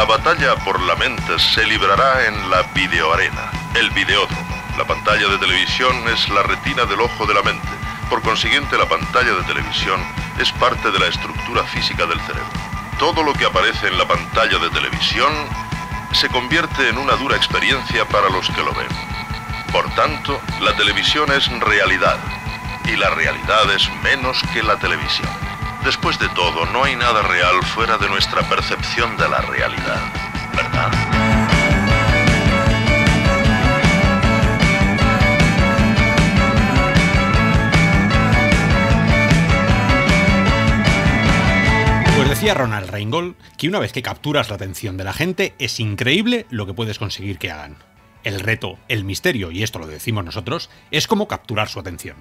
La batalla por la mente se librará en la videoarena, el videódromo. La pantalla de televisión es la retina del ojo de la mente. Por consiguiente, la pantalla de televisión es parte de la estructura física del cerebro. Todo lo que aparece en la pantalla de televisión se convierte en una dura experiencia para los que lo ven. Por tanto, la televisión es realidad y la realidad es menos que la televisión. Después de todo, no hay nada real fuera de nuestra percepción de la realidad, ¿verdad? Pues decía Ronald Reingold que una vez que capturas la atención de la gente, es increíble lo que puedes conseguir que hagan. El reto, el misterio, y esto lo decimos nosotros, es cómo capturar su atención.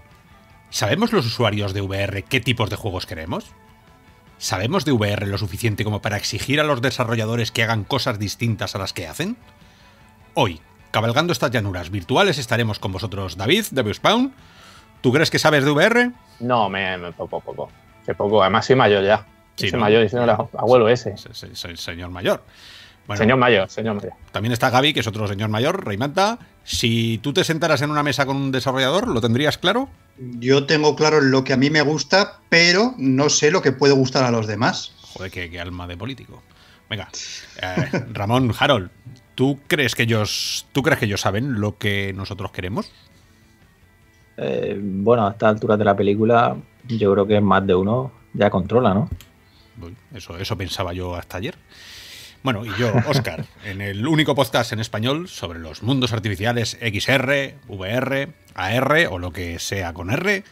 ¿Sabemos los usuarios de VR qué tipos de juegos queremos? ¿Sabemos de VR lo suficiente como para exigir a los desarrolladores que hagan cosas distintas a las que hacen? Hoy, cabalgando estas llanuras virtuales, estaremos con vosotros David, de Spawn. ¿Tú crees que sabes de VR? No, me, me poco, poco. Poco, además soy mayor ya. Sí, soy ¿no? mayor diciendo abuelo ese. Soy, soy señor mayor. Bueno, señor mayor, señor mayor. También está Gaby, que es otro señor mayor, Reimanta. Si tú te sentaras en una mesa con un desarrollador, ¿lo tendrías claro? Yo tengo claro lo que a mí me gusta, pero no sé lo que puede gustar a los demás. Joder, qué, qué alma de político. Venga, eh, Ramón, Harold, ¿tú crees que ellos, tú crees que ellos saben lo que nosotros queremos? Eh, bueno, a esta altura de la película, yo creo que más de uno ya controla, ¿no? Uy, Eso, eso pensaba yo hasta ayer. Bueno, y yo, Oscar, en el único podcast en español sobre los mundos artificiales XR, VR, AR o lo que sea con R,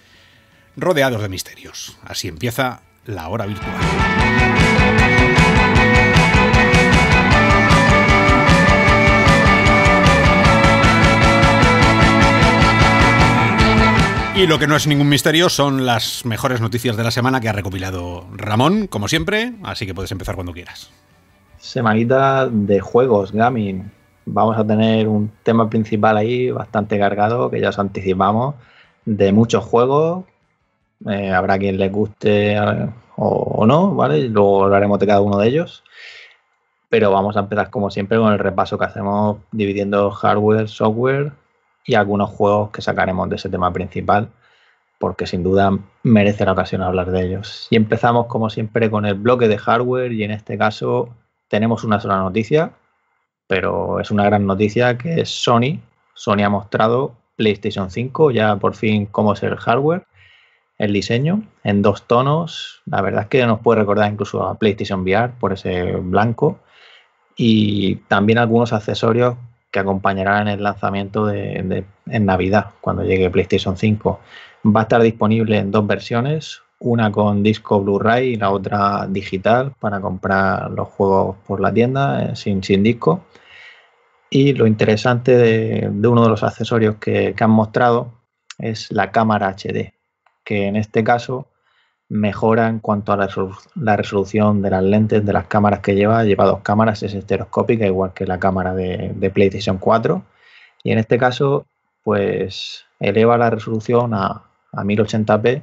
rodeados de misterios. Así empieza la hora virtual. Y lo que no es ningún misterio son las mejores noticias de la semana que ha recopilado Ramón, como siempre, así que puedes empezar cuando quieras. Semanita de juegos, gaming. Vamos a tener un tema principal ahí bastante cargado, que ya os anticipamos, de muchos juegos. Eh, habrá quien les guste eh, o, no, ¿vale? Luego hablaremos de cada uno de ellos. Pero vamos a empezar como siempre con el repaso que hacemos dividiendo hardware, software y algunos juegos que sacaremos de ese tema principal, porque sin duda merece la ocasión hablar de ellos. Y empezamos como siempre con el bloque de hardware y en este caso tenemos una sola noticia, pero es una gran noticia que es Sony. Sony ha mostrado PlayStation 5, ya por fin cómo es el hardware, el diseño, en dos tonos. La verdad es que nos puede recordar incluso a PlayStation VR por ese blanco. Y también algunos accesorios que acompañarán el lanzamiento de, en Navidad, cuando llegue PlayStation 5. Va a estar disponible en dos versiones, una con disco Blu-ray y la otra digital para comprar los juegos por la tienda eh, sin, disco. Y lo interesante de, uno de los accesorios que, han mostrado es la cámara HD, que en este caso mejora en cuanto a la resolución de las lentes de las cámaras que lleva. Lleva dos cámaras, es estereoscópica, igual que la cámara de, de PlayStation 4. Y en este caso, pues eleva la resolución a, a 1080p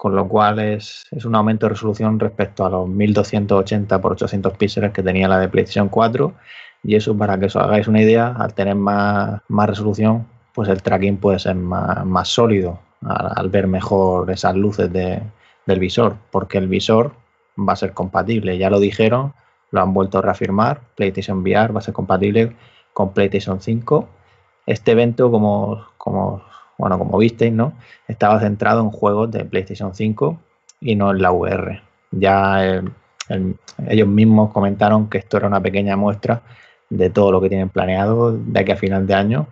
con lo cual es, un aumento de resolución respecto a los 1280 x 800 píxeles que tenía la de PlayStation 4 y eso para que os hagáis una idea, al tener más, más resolución pues el tracking puede ser más, más sólido al, al, ver mejor esas luces de, del visor porque el visor va a ser compatible, ya lo dijeron, lo han vuelto a reafirmar, PlayStation VR va a ser compatible con PlayStation 5 este evento como, como bueno, como visteis, ¿no? Estaba centrado en juegos de PlayStation 5 y no en la VR. Ya el, ellos mismos comentaron que esto era una pequeña muestra de todo lo que tienen planeado de aquí a final de año.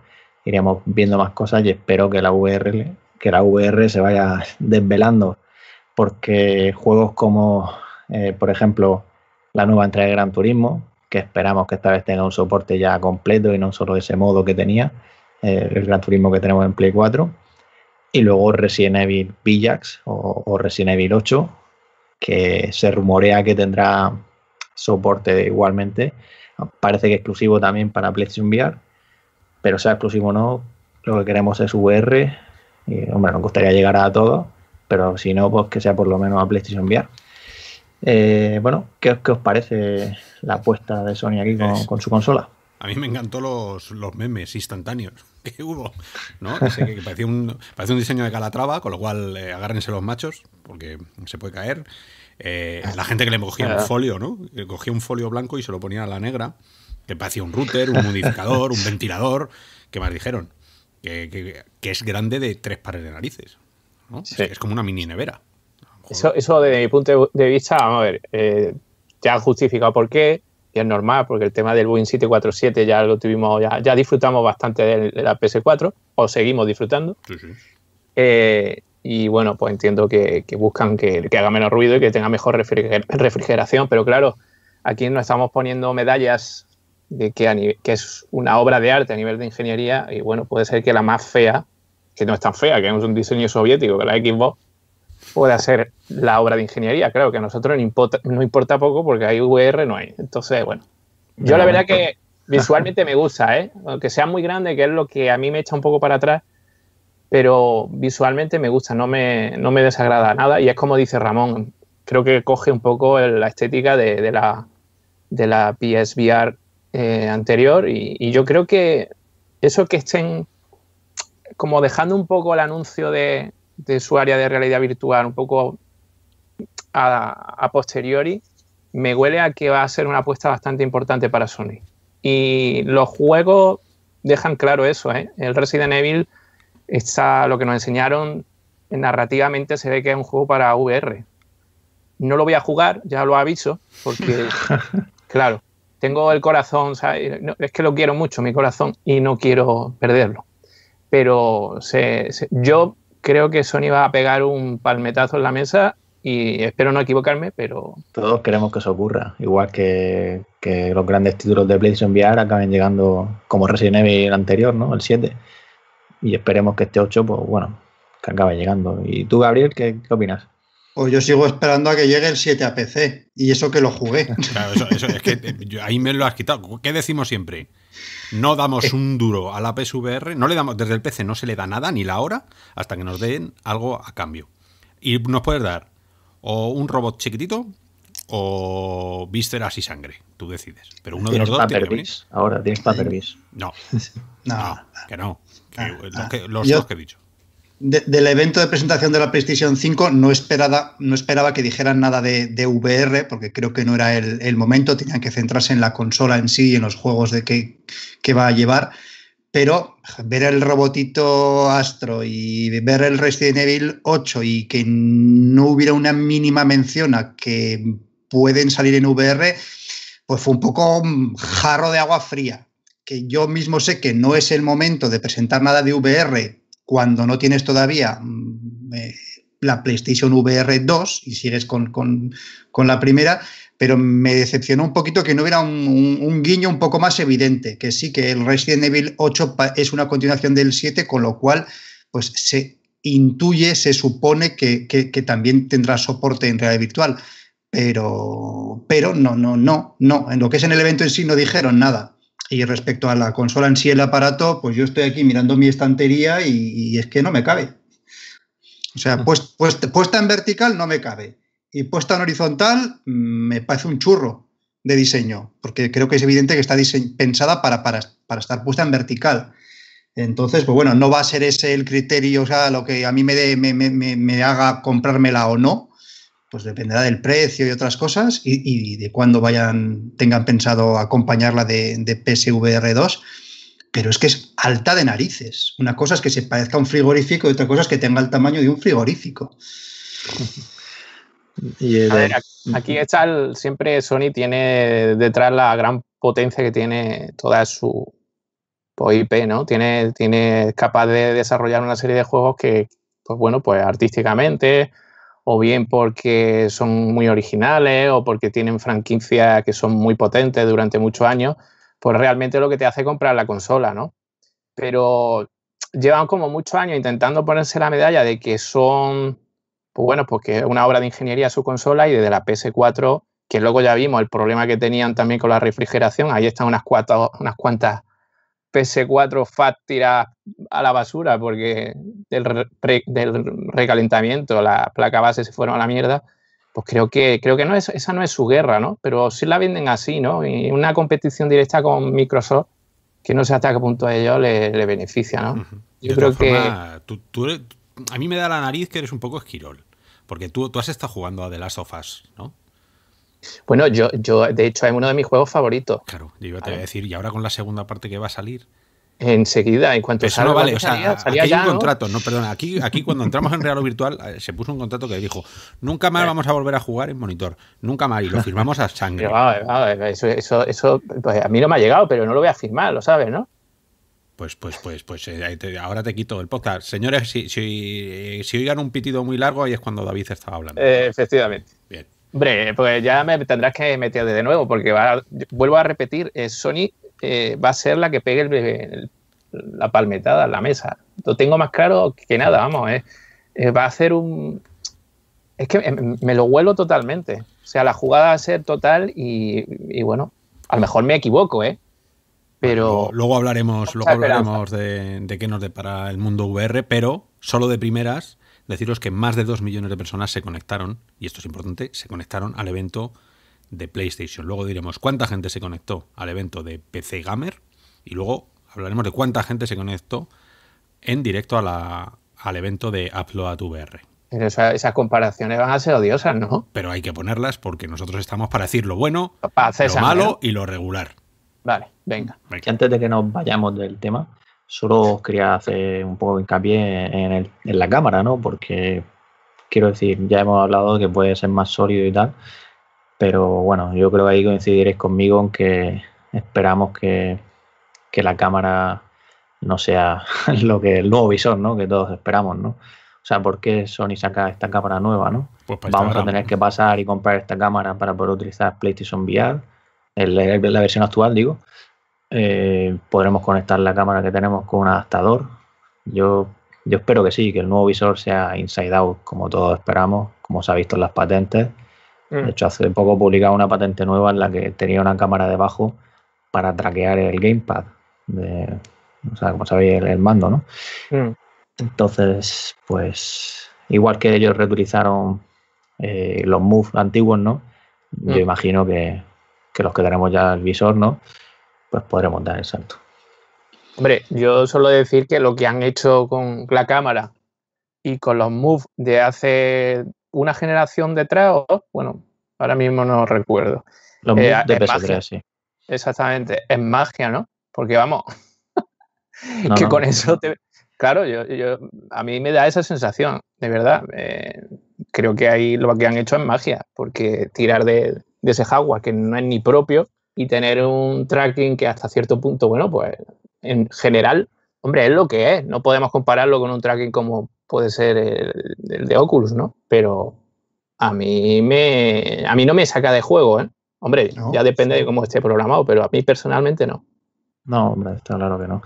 Iremos viendo más cosas y espero que la VR, que la VR se vaya desvelando porque juegos como, eh, por ejemplo, la nueva entrega de Gran Turismo, que esperamos que esta vez tenga un soporte ya completo y no solo ese modo que tenía, eh, el Gran Turismo que tenemos en Play 4. Y luego Resident Evil Villax o, o, Resident Evil 8, que se rumorea que tendrá soporte igualmente. Parece que exclusivo también para PlayStation VR, pero sea exclusivo o no, lo que queremos es VR. Y, hombre, nos gustaría llegar a todo, pero si no, pues que sea por lo menos a PlayStation VR. Eh, bueno, ¿qué, ¿qué, os parece la apuesta de Sony aquí con su consola. A mí me encantó los, los memes instantáneos que hubo, ¿no? Ese que parecía un, parecía un diseño de Calatrava, con lo cual eh, agárrense los machos, porque se puede caer. Eh, la gente que le cogía un Ah. folio, ¿no? Que cogía un folio blanco y se lo ponía a la negra, que parecía un router, un modificador, un ventilador. ¿Qué más dijeron? Que, que- que es grande de tres pares de narices. ¿no? Sí. Es, es como una mini nevera. Eso, eso desde mi punto de vista, vamos a ver, eh, ya han justificado por qué, y es normal, porque el tema del Boeing 747 ya lo tuvimos, ya, ya disfrutamos bastante de, la PS4, o seguimos disfrutando. Sí, sí. Eh, y bueno, pues entiendo que, que buscan que, que haga menos ruido y que tenga mejor refriger- refrigeración, pero claro, aquí nos estamos poniendo medallas de que, a ni- que es una obra de arte a nivel de ingeniería, y bueno, puede ser que la más fea, que no es tan fea, que es un diseño soviético, que la Xbox, pueda ser la obra de ingeniería. Claro que a nosotros no importa, no importa poco porque hay VR, no hay. Entonces, bueno, yo la verdad que visualmente me gusta, ¿eh? aunque sea muy grande, que es lo que a mí me echa un poco para atrás, pero visualmente me gusta, no me, no me desagrada nada. Y es como dice Ramón, creo que coge un poco el- la estética de, de la, de la PSVR eh, anterior. Y, y yo creo que eso que estén como dejando un poco el anuncio de, de su área de realidad virtual un poco a, a posteriori, me huele a que va a ser una apuesta bastante importante para Sony. Y los juegos dejan claro eso, ¿eh? El Resident Evil está, lo que nos enseñaron narrativamente se ve que es un juego para VR. No lo voy a jugar, ya lo aviso, porque, claro, tengo el corazón, es que lo quiero mucho, mi corazón, y no quiero perderlo. Pero se- se- yo creo que Sony va a pegar un palmetazo en la mesa y espero no equivocarme, pero Todos queremos que eso ocurra, igual que, que los grandes títulos de PlayStation VR acaben llegando como Resident Evil anterior, ¿no? El 7. Y esperemos que este 8, pues bueno, que acabe llegando. ¿Y tú, Gabriel, qué, qué opinas? Pues yo sigo esperando a que llegue el 7 a PC. Y eso que lo jugué. Claro, eso, eso es que eh, yo- ahí me lo has quitado. ¿Qué decimos siempre? No damos un duro a la PSVR, no le damos desde el PC no se le da nada ni la hora hasta que nos den algo a cambio. Y nos puedes dar o un robot chiquitito o vísceras y sangre, tú decides. Pero uno de los dos tiene que venir. Ahora tienes Paper Beast. No, No. no, que no. Que Ah, los que- los Yo- dos que he dicho. De- del evento de presentación de la PlayStation 5 no esperaba, no esperaba que dijeran nada de, VR, porque creo que no era el, momento, tenían que centrarse en la consola en sí y en los juegos de que, que va a llevar. Pero ver el robotito Astro y ver el Resident Evil 8 y que no hubiera una mínima mención a que pueden salir en VR, pues fue un poco mm, jarro de agua fría. Que yo mismo sé que no es el momento de presentar nada de VR cuando no tienes todavía mm, eh, la PlayStation VR 2 y sigues con, con- con la primera, pero me decepcionó un poquito que no hubiera un, un- guiño un poco más evidente, que sí que el Resident Evil 8 pa- es una continuación del 7, con lo cual pues se intuye, se supone que, que- que también tendrá soporte en realidad virtual. Pero, pero no, no, no, no. En lo que es en el evento en sí no dijeron nada. Y respecto a la consola en sí, el aparato, pues yo estoy aquí mirando mi estantería y, y es que no me cabe. O sea, pues, pues- puesta en vertical no me cabe. Y puesta en horizontal mm, me parece un churro de diseño, porque creo que es evidente que está pensada para, para, para estar puesta en vertical. Entonces, pues bueno, no va a ser ese el criterio, o sea, lo que a mí me, me, me- me- me haga comprármela o no, pues dependerá del precio y otras cosas y, y de cuándo vayan, tengan pensado acompañarla de, de PSVR 2. Pero es que es alta de narices. Una cosa es que se parezca a un frigorífico y otra cosa es que tenga el tamaño de un frigorífico. Y el- A ver, aquí- el- siempre Sony tiene detrás la gran potencia que tiene toda su pues, IP, ¿no? Tiene, tiene es capaz de desarrollar una serie de juegos que, pues bueno, pues artísticamente, o bien porque son muy originales, o porque tienen franquicias que son muy potentes durante muchos años, pues realmente lo que te hace comprar la consola, ¿no? Pero llevan como muchos años intentando ponerse la medalla de que son pues bueno, porque es una obra de ingeniería su consola y desde la PS4, que luego ya vimos el problema que tenían también con la refrigeración, ahí están unas unas cuantas PS4 FAT tiradas a la basura porque del, re- del recalentamiento las placas base se fueron a la mierda, pues creo que, creo que no es, esa no es su guerra, ¿no? Pero sí la venden así, ¿no? Y una competición directa con Microsoft, que no sé hasta qué punto a ellos le, le beneficia, ¿no? Yo creo que... a mí me da la nariz que eres un poco esquirol, porque tú, tú has estado jugando a The Last of Us, ¿no? Bueno, yo, yo, de hecho, es uno de mis juegos favoritos. Claro, yo iba a decir, y ahora con la segunda parte que va a salir, enseguida, en cuanto salga, no vale, o sea, aquí hay un contrato, ¿no? perdona, aquí, aquí cuando entramos en Real o Virtual eh, se puso un contrato que dijo, nunca más vamos a volver a jugar en monitor, nunca más, y lo firmamos a sangre. eso, eso, eso pues a mí no me ha llegado, pero no lo voy a firmar, lo sabes, ¿no? Pues, pues, pues, pues eh, ahora te quito el podcast. Señores, si, si, si, oigan un pitido muy largo, ahí es cuando David estaba hablando. Eh, efectivamente. Hombre, pues ya me tendrás que meter de nuevo, porque vuelvo a repetir, Sony eh, va a ser la que pegue la palmetada en la mesa. Lo tengo más claro que nada, vamos. Eh, va a ser un. Es que me lo huelo totalmente. O sea, la jugada va a ser total y, bueno, a lo mejor me equivoco, ¿eh? Pero. Luego, hablaremos, luego hablaremos de, de qué nos depara el mundo VR, pero solo de primeras, deciros que más de dos millones de personas se conectaron, y esto es importante, se conectaron al evento de PlayStation. Luego diremos cuánta gente se conectó al evento de PC Gamer y luego hablaremos de cuánta gente se conectó en directo a la, al evento de Upload VR. Pero esas comparaciones van a ser odiosas, ¿no? Pero hay que ponerlas porque nosotros estamos para decir lo bueno, lo malo y lo regular. Vale, venga. Antes de que nos vayamos del tema, solo quería hacer un poco de hincapié en, en la cámara, ¿no? Porque quiero decir, ya hemos hablado de que puede ser más sólido y tal, pero bueno, yo creo que ahí coincidiréis conmigo en que esperamos que, la cámara no sea lo que el nuevo visor, ¿no? Que todos esperamos, ¿no? O sea, ¿por qué Sony saca esta cámara nueva, no? Pues Vamos a tener que pasar y comprar esta cámara para poder utilizar PlayStation VR, la versión actual, digo. Eh, podremos conectar la cámara que tenemos con un adaptador. Yo, yo espero que sí, que el nuevo visor sea inside out, como todos esperamos, como se ha visto en las patentes de mm. hecho, hace poco publicaba una patente nueva en la que tenía una cámara debajo para traquear el gamepad, de, o sea, como sabéis, el, mando, ¿no? Mm. Entonces, pues, igual que ellos reutilizaron eh, los Move antiguos, ¿no? Yo mm. imagino que, los que tenemos ya el visor, ¿no? Pues podremos dar el salto. Hombre, yo solo decir que lo que han hecho con la cámara y con los Move de hace una generación detrás, o, bueno, ahora mismo no recuerdo. Los eh, de PS3, sí. Exactamente, es magia, ¿no? Porque vamos, que con eso te... Claro, yo, a mí me da esa sensación, de verdad. Eh, creo que ahí lo que han hecho es magia, porque tirar de, ese hardware que no es ni propio y tener un tracking que hasta cierto punto, bueno, pues en general, hombre, es lo que es. No podemos compararlo con un tracking como puede ser el, de Oculus, ¿no? Pero a mí, me, a mí no me saca de juego, ¿eh? Hombre, ya depende de cómo esté programado, pero a mí personalmente no. No, hombre, está claro que no.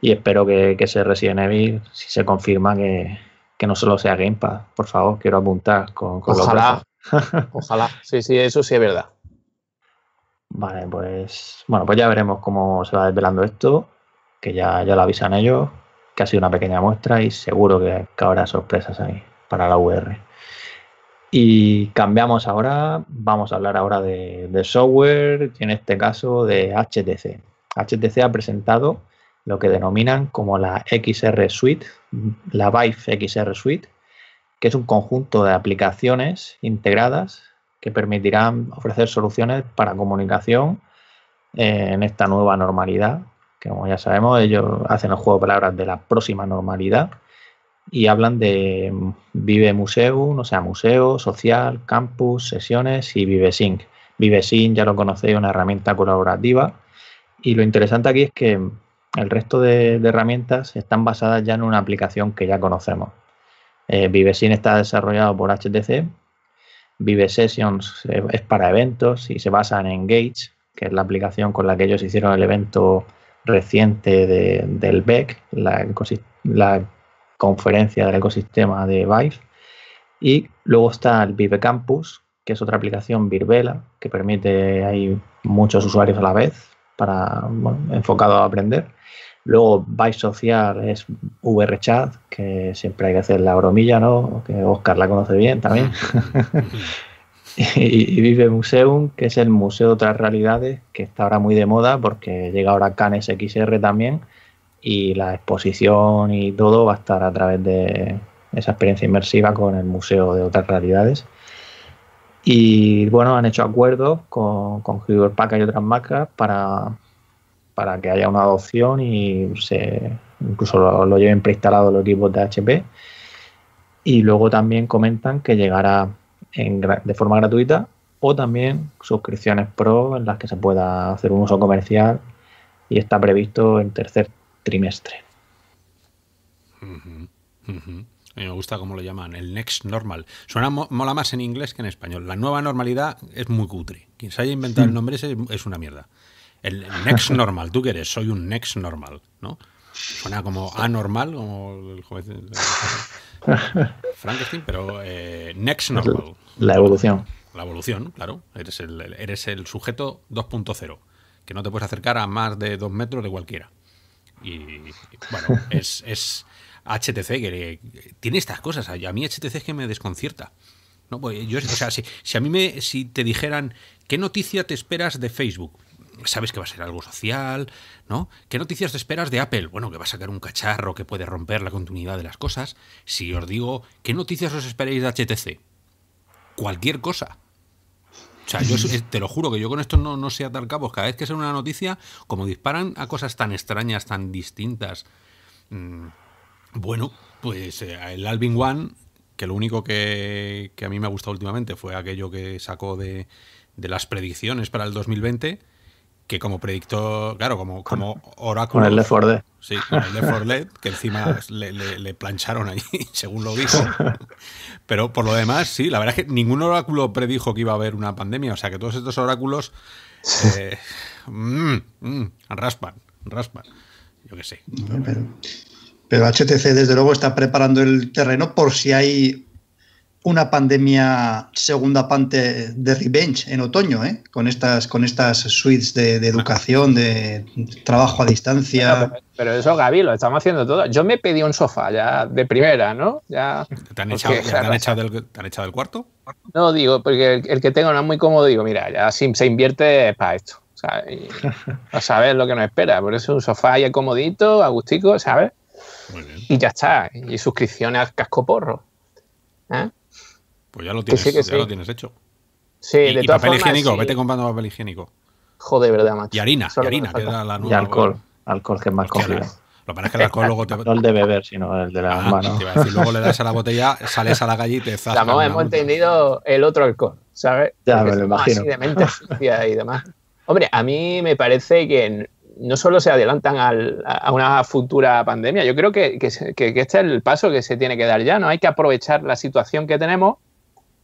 Y espero que, que ese Resident Evil, si se confirma que, no solo sea Gamepad, por favor, quiero apuntar con, con Ojalá, ojalá. Sí, sí, eso sí es verdad. Vale, pues bueno, pues ya veremos cómo se va desvelando esto, que ya, ya lo avisan ellos que ha sido una pequeña muestra y seguro que, habrá sorpresas ahí para la VR. Y cambiamos ahora, vamos a hablar ahora de, software y en este caso de HTC. HTC ha presentado lo que denominan como la XR Suite, la Vive XR Suite, que es un conjunto de aplicaciones integradas que permitirán ofrecer soluciones para comunicación en esta nueva normalidad que como ya sabemos, ellos hacen el juego de palabras de la próxima normalidad y hablan de Vive Museum, o sea, museo, social, campus, sesiones y ViveSync. ViveSync ya lo conocéis, una herramienta colaborativa. Y lo interesante aquí es que el resto de, herramientas están basadas ya en una aplicación que ya conocemos. Eh, ViveSync está desarrollado por HTC. Vive Sessions es para eventos y se basa en Engage, que es la aplicación con la que ellos hicieron el evento reciente del BEC, la, conferencia del ecosistema de Vive. Y luego está el Vive Campus, que es otra aplicación Virvela, que permite hay muchos usuarios a la vez para enfocado a aprender. Luego Vive Social es VRChat, que siempre hay que hacer la bromilla, ¿no? Que Oscar la conoce bien también. y, Vive Museum, que es el Museo de otras realidades, que está ahora muy de moda porque llega ahora Cannes XR también y la exposición y todo va a estar a través de esa experiencia inmersiva con el Museo de otras realidades. Y bueno, han hecho acuerdos con, con Hewlett Packard y otras marcas para, para que haya una adopción y se incluso lo, lleven preinstalado los equipos de HP. Y luego también comentan que llegará de forma gratuita o también suscripciones pro en las que se pueda hacer un uso comercial y está previsto en tercer trimestre. me gusta cómo lo llaman, el next normal. Suena mola más en inglés que en español. La nueva normalidad es muy cutre. Quien se haya inventado el nombre ese es una mierda. El next normal, ¿tú qué eres? Soy un next normal, ¿no? Suena como anormal, como el joven Frankenstein, pero eh, next normal. La evolución. La evolución, claro. Eres el, eres el sujeto 2.0, que no te puedes acercar a más de dos metros de cualquiera. Y bueno, es, es HTC que tiene estas cosas. A mí HTC es que me desconcierta. No, pues yo, o sea, si, si, a mí me, si te dijeran qué noticia te esperas de Facebook, sabes que va a ser algo social, ¿no? ¿Qué noticias te esperas de Apple? Bueno, que va a sacar un cacharro que puede romper la continuidad de las cosas. Si os digo, ¿qué noticias os esperáis de HTC? Cualquier cosa. O sea, yo te lo juro que yo con esto no, no sé atar cabos. Cada vez que sale una noticia, como disparan a cosas tan extrañas, tan distintas. Mm, bueno, pues eh, el Alvin One, que lo único que, que, a mí me ha gustado últimamente fue aquello que sacó de, de las predicciones para el 2020 que como predictor, claro, como, como oráculo. Con el Left 4 Dead. Sí, con el Left 4 Dead, que encima le, plancharon allí, según lo dijo. Pero por lo demás, sí, la verdad es que ningún oráculo predijo que iba a haber una pandemia, o sea que todos estos oráculos eh, mm, mm, raspan, raspan. Yo qué sé. Pero, pero HTC, desde luego, está preparando el terreno por si hay una pandemia segunda parte de Revenge en otoño, ¿eh? con, estas, con estas suites de, educación, de trabajo a distancia. Pero, eso, Gaby, lo estamos haciendo todo. Yo me pedí un sofá ya de primera, ¿no? Ya, ¿Te, han echado, del, cuarto? No, digo, porque el, que tengo no es muy cómodo. Digo, mira, ya si se invierte para esto. ¿sabes? a saber lo que nos espera. Por eso un sofá ahí comodito, agustico, ¿sabes? Y ya está. Y suscripciones al casco porro. ¿Eh? Pues ya lo tienes, ya lo tienes hecho. Sí, y, de papel higiénico, vete comprando papel higiénico. Joder, verdad, macho. Y harina, y harina, que era la nueva. Y alcohol, alcohol que es más complicado. Lo que pasa es que el alcohol luego te. No el de beber, sino el de la ah, mano. luego le das a la botella, sales a la calle y te zascas. hemos entendido el otro alcohol, ¿sabes? Ya me lo imagino. Así de mente sucia y demás. Hombre, a mí me parece que no solo se adelantan a una futura pandemia, yo creo que, que, que, este es el paso que se tiene que dar ya, ¿no? Hay que aprovechar la situación que tenemos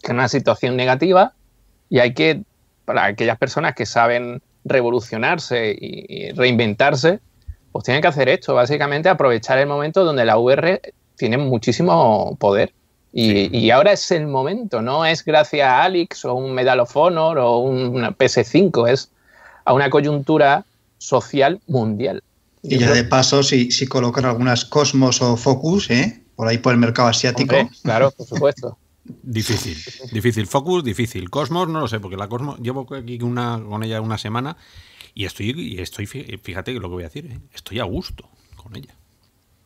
que es una situación negativa y hay que, para aquellas personas que saben revolucionarse y, reinventarse, pues tienen que hacer esto, básicamente aprovechar el momento donde la VR tiene muchísimo poder. Y, ahora es el momento, no es gracias a Alex o un Medal of Honor o un PS5, es a una coyuntura social mundial. Y, ya de paso, si, si colocan algunas Cosmos o Focus, ¿eh? por ahí por el mercado asiático. claro, por supuesto. Difícil, difícil. Focus, difícil. Cosmos, no lo sé, porque la Cosmos llevo aquí una, con ella una semana y estoy, y estoy, fíjate lo que voy a decir, ¿eh? estoy a gusto con ella.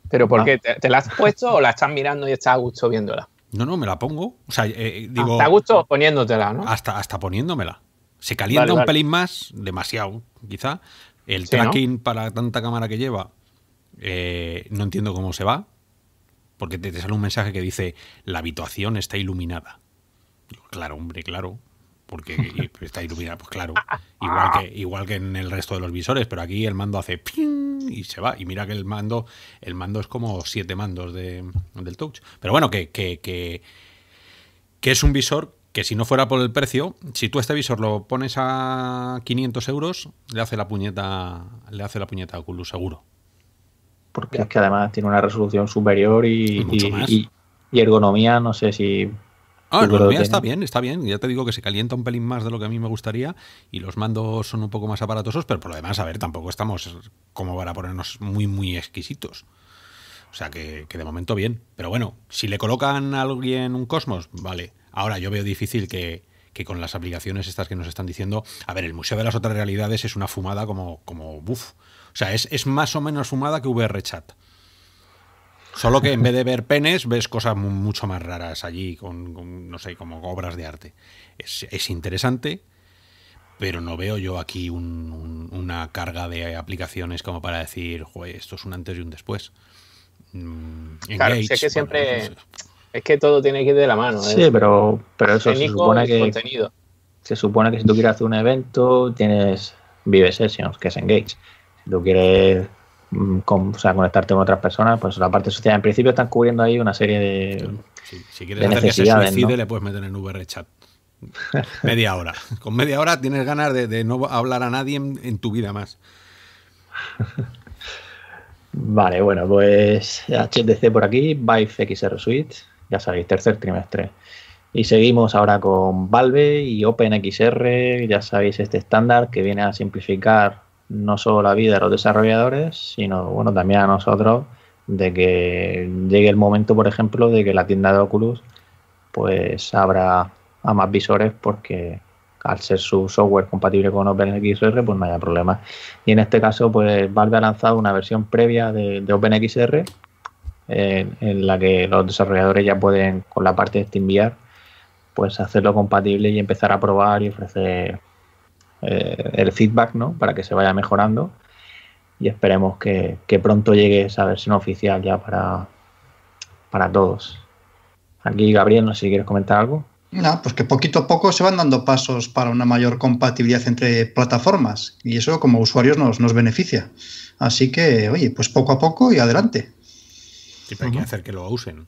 ¿Pero por ah. qué? ¿Te, la has puesto o la estás mirando y estás a gusto viéndola? No, no, me la pongo. O sea, eh, digo. Hasta a gusto poniéndotela, ¿no? Hasta, hasta poniéndomela. Se calienta un pelín más, demasiado, quizá. El tracking para tanta cámara que lleva, eh, no entiendo cómo se va porque te, sale un mensaje que dice la habitación está iluminada. claro, hombre, claro. Porque está iluminada, pues claro. Igual que, igual que en el resto de los visores, pero aquí el mando hace ¡ping! y se va. Y mira que el mando, el mando es como siete mandos de, del touch. Pero bueno, que, que, que, que es un visor que si no fuera por el precio, si tú este visor lo pones a 500 euros, le hace la puñeta, le hace la puñeta a Oculus seguro porque es que además tiene una resolución superior y, ergonomía, no sé si... Ah, ergonomía está bien, está bien. Ya te digo que se calienta un pelín más de lo que a mí me gustaría y los mandos son un poco más aparatosos, pero por lo demás, a ver, tampoco estamos como para ponernos muy, muy exquisitos. O sea que, que de momento bien. Pero bueno, si le colocan a alguien un Cosmos, vale. Ahora yo veo difícil que, que con las aplicaciones estas que nos están diciendo, a ver, el Museo de las Otras Realidades es una fumada como, como buf. O sea, es, es más o menos fumada que VRChat. Solo que en vez de ver penes, ves cosas mucho más raras allí, con, no sé, como obras de arte. Es, es interesante, pero no veo yo aquí una carga de aplicaciones como para decir, Joder, esto es un antes y un después. Mm, claro, es que siempre. es que todo tiene que ir de la mano. Sí, pero, pero eso se supone que. Se supone que si tú quieres hacer un evento, tienes Vive Sessions, que es Engage. Tú quieres mm, o sea, conectarte con otras personas, pues la parte social. En principio están cubriendo ahí una serie de. Si quieres hacer que se suicide, le puedes meter en VRChat. media hora. Con media hora tienes ganas de, no hablar a nadie en, tu vida más. Vale, bueno, pues HTC por aquí, Vive XR Suite, ya sabéis, tercer trimestre. Y seguimos ahora con Valve y OpenXR, ya sabéis, este estándar que viene a simplificar no solo la vida de los desarrolladores, sino bueno, también a nosotros, de que llegue el momento, por ejemplo, de que la tienda de Oculus pues abra a más visores porque al ser su software compatible con OpenXR, pues no haya problema. Y en este caso, pues Valve ha lanzado una versión previa de, OpenXR en, la que los desarrolladores ya pueden, con la parte de SteamVR, pues hacerlo compatible y empezar a probar y ofrecer eh, el feedback, ¿no? Para que se vaya mejorando. Y esperemos que, pronto llegue esa versión oficial ya para, para todos. Aquí, Gabriel, no sé si quieres comentar algo. No, pues que poquito a poco se van dando pasos para una mayor compatibilidad entre plataformas y eso como usuarios nos, nos beneficia. Así que, oye, pues poco a poco y adelante. Sí, pero hay que hacer que lo usen.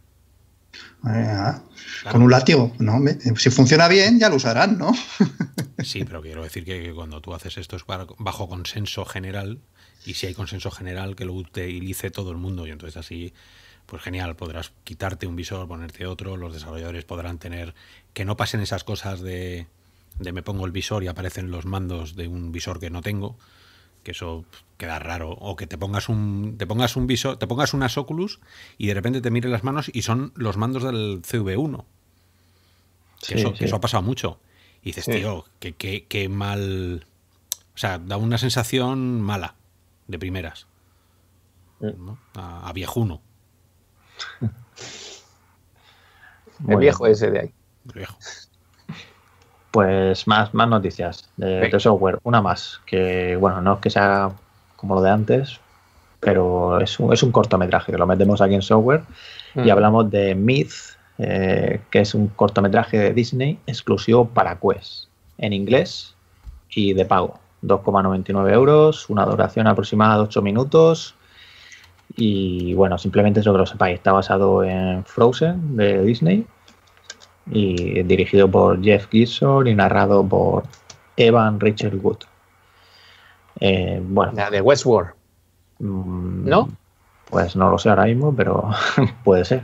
Con un látigo, ¿no? Si funciona bien, ya lo usarán, ¿no? sí, pero quiero decir que cuando tú haces esto es bajo consenso general y si hay consenso general que lo utilice todo el mundo y entonces así pues genial, podrás quitarte un visor, ponerte otro, los desarrolladores podrán tener que no pasen esas cosas de, de me pongo el visor y aparecen los mandos de un visor que no tengo, que eso queda raro, o que te pongas un te pongas un visor, te pongas unas Oculus y de repente te mires las manos y son los mandos del CV1. Que, eso, ha pasado mucho. Y dices, tío, que, que, mal. O sea, da una sensación mala, de primeras. A, a, viejuno. El viejo ese de ahí. Pues más, más noticias de, software. Una más, que bueno, no es que sea como lo de antes, pero es un, es un cortometraje que lo metemos aquí en software y mm. hablamos de Myth, eh, que es un cortometraje de Disney exclusivo para Quest, en inglés y de pago. 2,99 euros, una duración aproximada de 8 minutos y bueno, simplemente eso que lo sepáis, está basado en Frozen de Disney y dirigido por Jeff Gibson y narrado por Evan Rachel Wood. Eh, bueno. de Westworld. Mm, ¿No? Pues no lo sé ahora mismo, pero puede ser.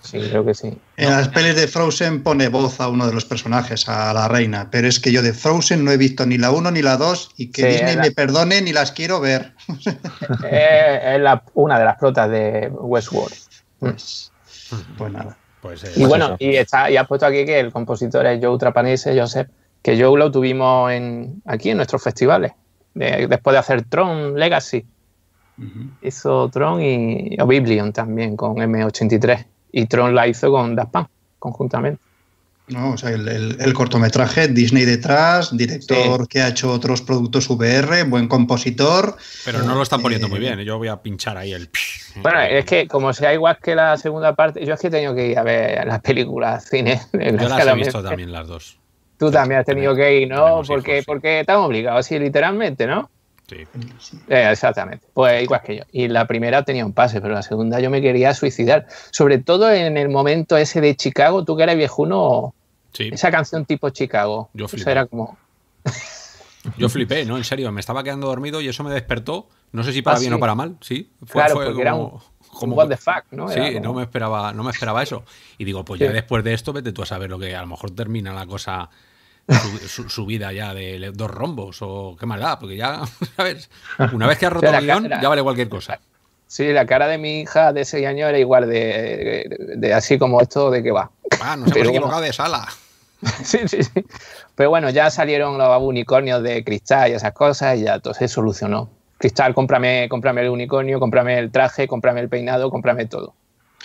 Sí, creo que sí. En las pelis de Frozen pone voz a uno de los personajes, a la reina, pero es que yo de Frozen no he visto ni la 1 ni la 2 y que Disney me perdone ni las quiero ver. Eh, es una de las protas de Westworld. Pues, pues nada. Pues, eh, y bueno, y, está, y has puesto aquí que el compositor es Joe Trapanese, Joseph, que Joe lo tuvimos en, aquí en nuestros festivales, después de hacer Tron Legacy. Hizo Tron y Oblivion también con M83. Y Tron la hizo con Daft conjuntamente. No, o sea, el, cortometraje, Disney detrás, director que ha hecho otros productos VR, buen compositor. Pero no lo están poniendo muy bien, yo voy a pinchar ahí el... Bueno, es que como sea igual que la segunda parte, yo es que he tenido que ir a ver las películas, cine. Yo las he visto también las dos. Tú también has tenido que ir, ¿no? Porque, porque estamos obligados, así literalmente, ¿no? Eh, exactamente. Pues igual que yo. Y la primera tenía un pase, pero la segunda yo me quería suicidar. Sobre todo en el momento ese de Chicago, tú que eres viejuno, esa canción tipo Chicago. Yo flipé. era como... yo flipé, ¿no? En serio, me estaba quedando dormido y eso me despertó. No sé si para ah, bien o para mal, sí. Fue, claro, porque era un, como, what the fuck, ¿no? Sí, no, me esperaba, no me esperaba eso. Y digo, pues ya después de esto, vete tú a saber lo que a lo mejor termina la cosa su, vida ya de dos rombos o qué más da, porque ya, ¿sabes? Una vez que has roto el guion, ya vale cualquier cosa. Sí, la cara de mi hija de 6 años era igual de, así como esto de que va. Ah, nos hemos equivocado de sala. sí, sí, sí. Pero bueno, ya salieron los unicornios de cristal y esas cosas y ya todo se solucionó. Cristal, cómprame, cómprame el unicornio, cómprame el traje, cómprame el peinado, cómprame todo.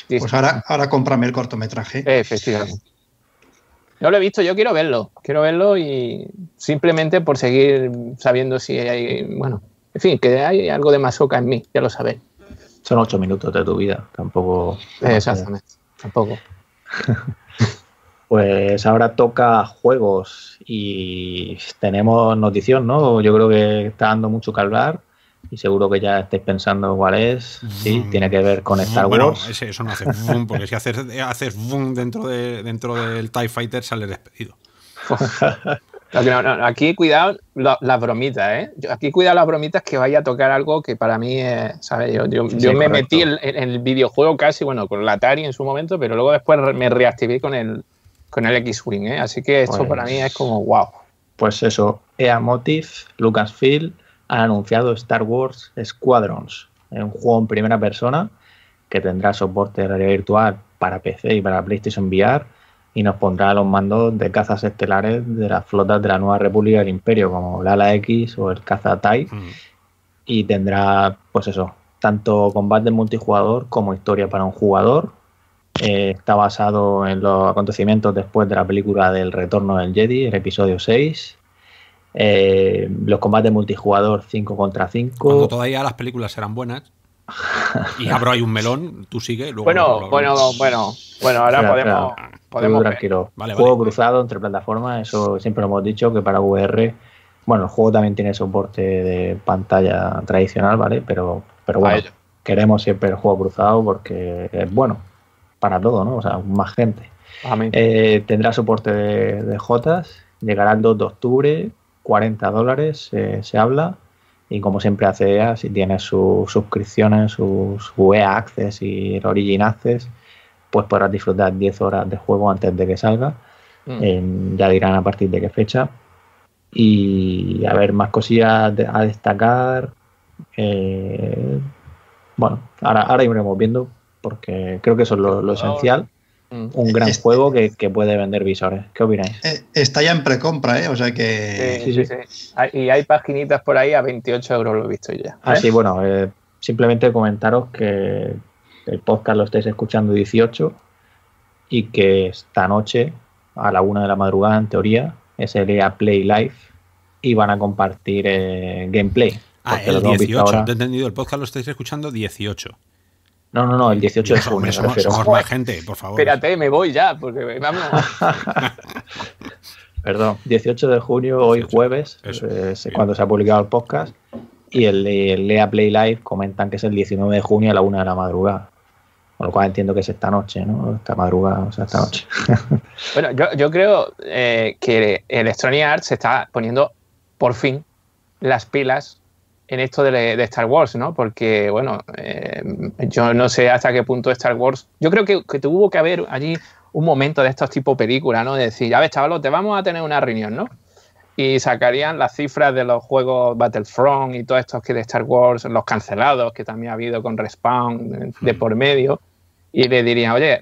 Pues ahora, ahora cómprame el cortometraje. Efectivamente. No lo he visto, yo quiero verlo. Quiero verlo y simplemente por seguir sabiendo si hay. Bueno, en fin, que hay algo de masoca en mí, ya lo sabéis. Son ocho minutos de tu vida, tampoco. Exactamente, tampoco. Pues ahora toca juegos y tenemos notición, ¿no? Yo creo que está dando mucho que hablar y seguro que ya estáis pensando cuál es. Sí, mm. tiene que ver con Star bueno, Wars. eso no hace boom, porque si haces, haces boom dentro, de, dentro del TIE Fighter sale despedido. aquí cuidado las bromitas, ¿eh? Aquí cuidado las bromitas que vaya a tocar algo que para mí, ¿sabes? Yo, yo, me metí en, el videojuego casi, bueno, con la Atari en su momento, pero luego después me reactivé con el, con el X-Wing, ¿eh? Así que esto para mí es como wow. Pues eso, EA Motive, Lucasfilm han anunciado Star Wars Squadrons, un juego en primera persona que tendrá soporte de realidad virtual para PC y para PlayStation VR y nos pondrá los mandos de cazas estelares de las flotas de la Nueva República del Imperio, como el Ala X o el caza TIE. Mm. Y tendrá, pues eso, tanto combate multijugador como historia para un jugador. Eh, está basado en los acontecimientos después de la película del Retorno del Jedi, el episodio 6. Eh, los combates multijugador 5 contra 5. Cuando todavía las películas serán buenas. y abro ahí un melón, tú sigue. bueno, bueno, bueno, bueno, ahora podemos. podemos tranquilo. juego cruzado entre plataformas, eso siempre lo hemos dicho que para VR. Bueno, el juego también tiene soporte de pantalla tradicional, ¿vale? Pero, pero bueno, queremos siempre el juego cruzado porque es bueno para todo, ¿no? O sea, más gente. Eh, tendrá soporte de, de Jotas, llegará el 2 de octubre 40 dólares se habla. Y como siempre hace EA, si tienes sus suscripciones, sus EA Access y el Origin Access, pues podrás disfrutar 10 horas de juego antes de que salga. Mm. ya dirán a partir de qué fecha. Y a ver, más cosillas a destacar. Eh, bueno, ahora, ahora iremos viendo porque creo que eso es lo esencial. Mm. un gran juego que, puede vender visores. ¿Qué opináis? Eh, está ya en precompra, ¿eh? O sea que. Sí, sí, sí. Y hay paginitas por ahí a 28 euros, lo he visto ya. Ah, sí, bueno, eh, simplemente comentaros que el podcast lo estáis escuchando 18 y que esta noche, a la una de la madrugada, en teoría, es el EA Play Live y van a compartir eh, gameplay. Ah, el 18. entendido, el podcast lo estáis escuchando 18. No, no, no, el 18 de junio. Somos, más gente, por favor. Espérate, me voy ya, porque vamos. Perdón, 18 de junio, hoy jueves, es cuando se ha publicado el podcast. Y el, el Lea Play Live comentan que es el 19 de junio a la una de la madrugada. Con lo cual entiendo que es esta noche, ¿no? Esta madrugada, o sea, esta noche. bueno, yo, yo creo eh, que Electronic Arts se está poniendo por fin las pilas en esto de, Star Wars, ¿no? Porque, bueno, eh, yo no sé hasta qué punto Star Wars. Yo creo que, tuvo que haber allí un momento de estos tipos películas, ¿no? De decir, a ver, chavalos, te vamos a tener una reunión, ¿no? Y sacarían las cifras de los juegos Battlefront y todos estos que de Star Wars, los cancelados que también ha habido con Respawn de hmm. por medio. Y le dirían, oye,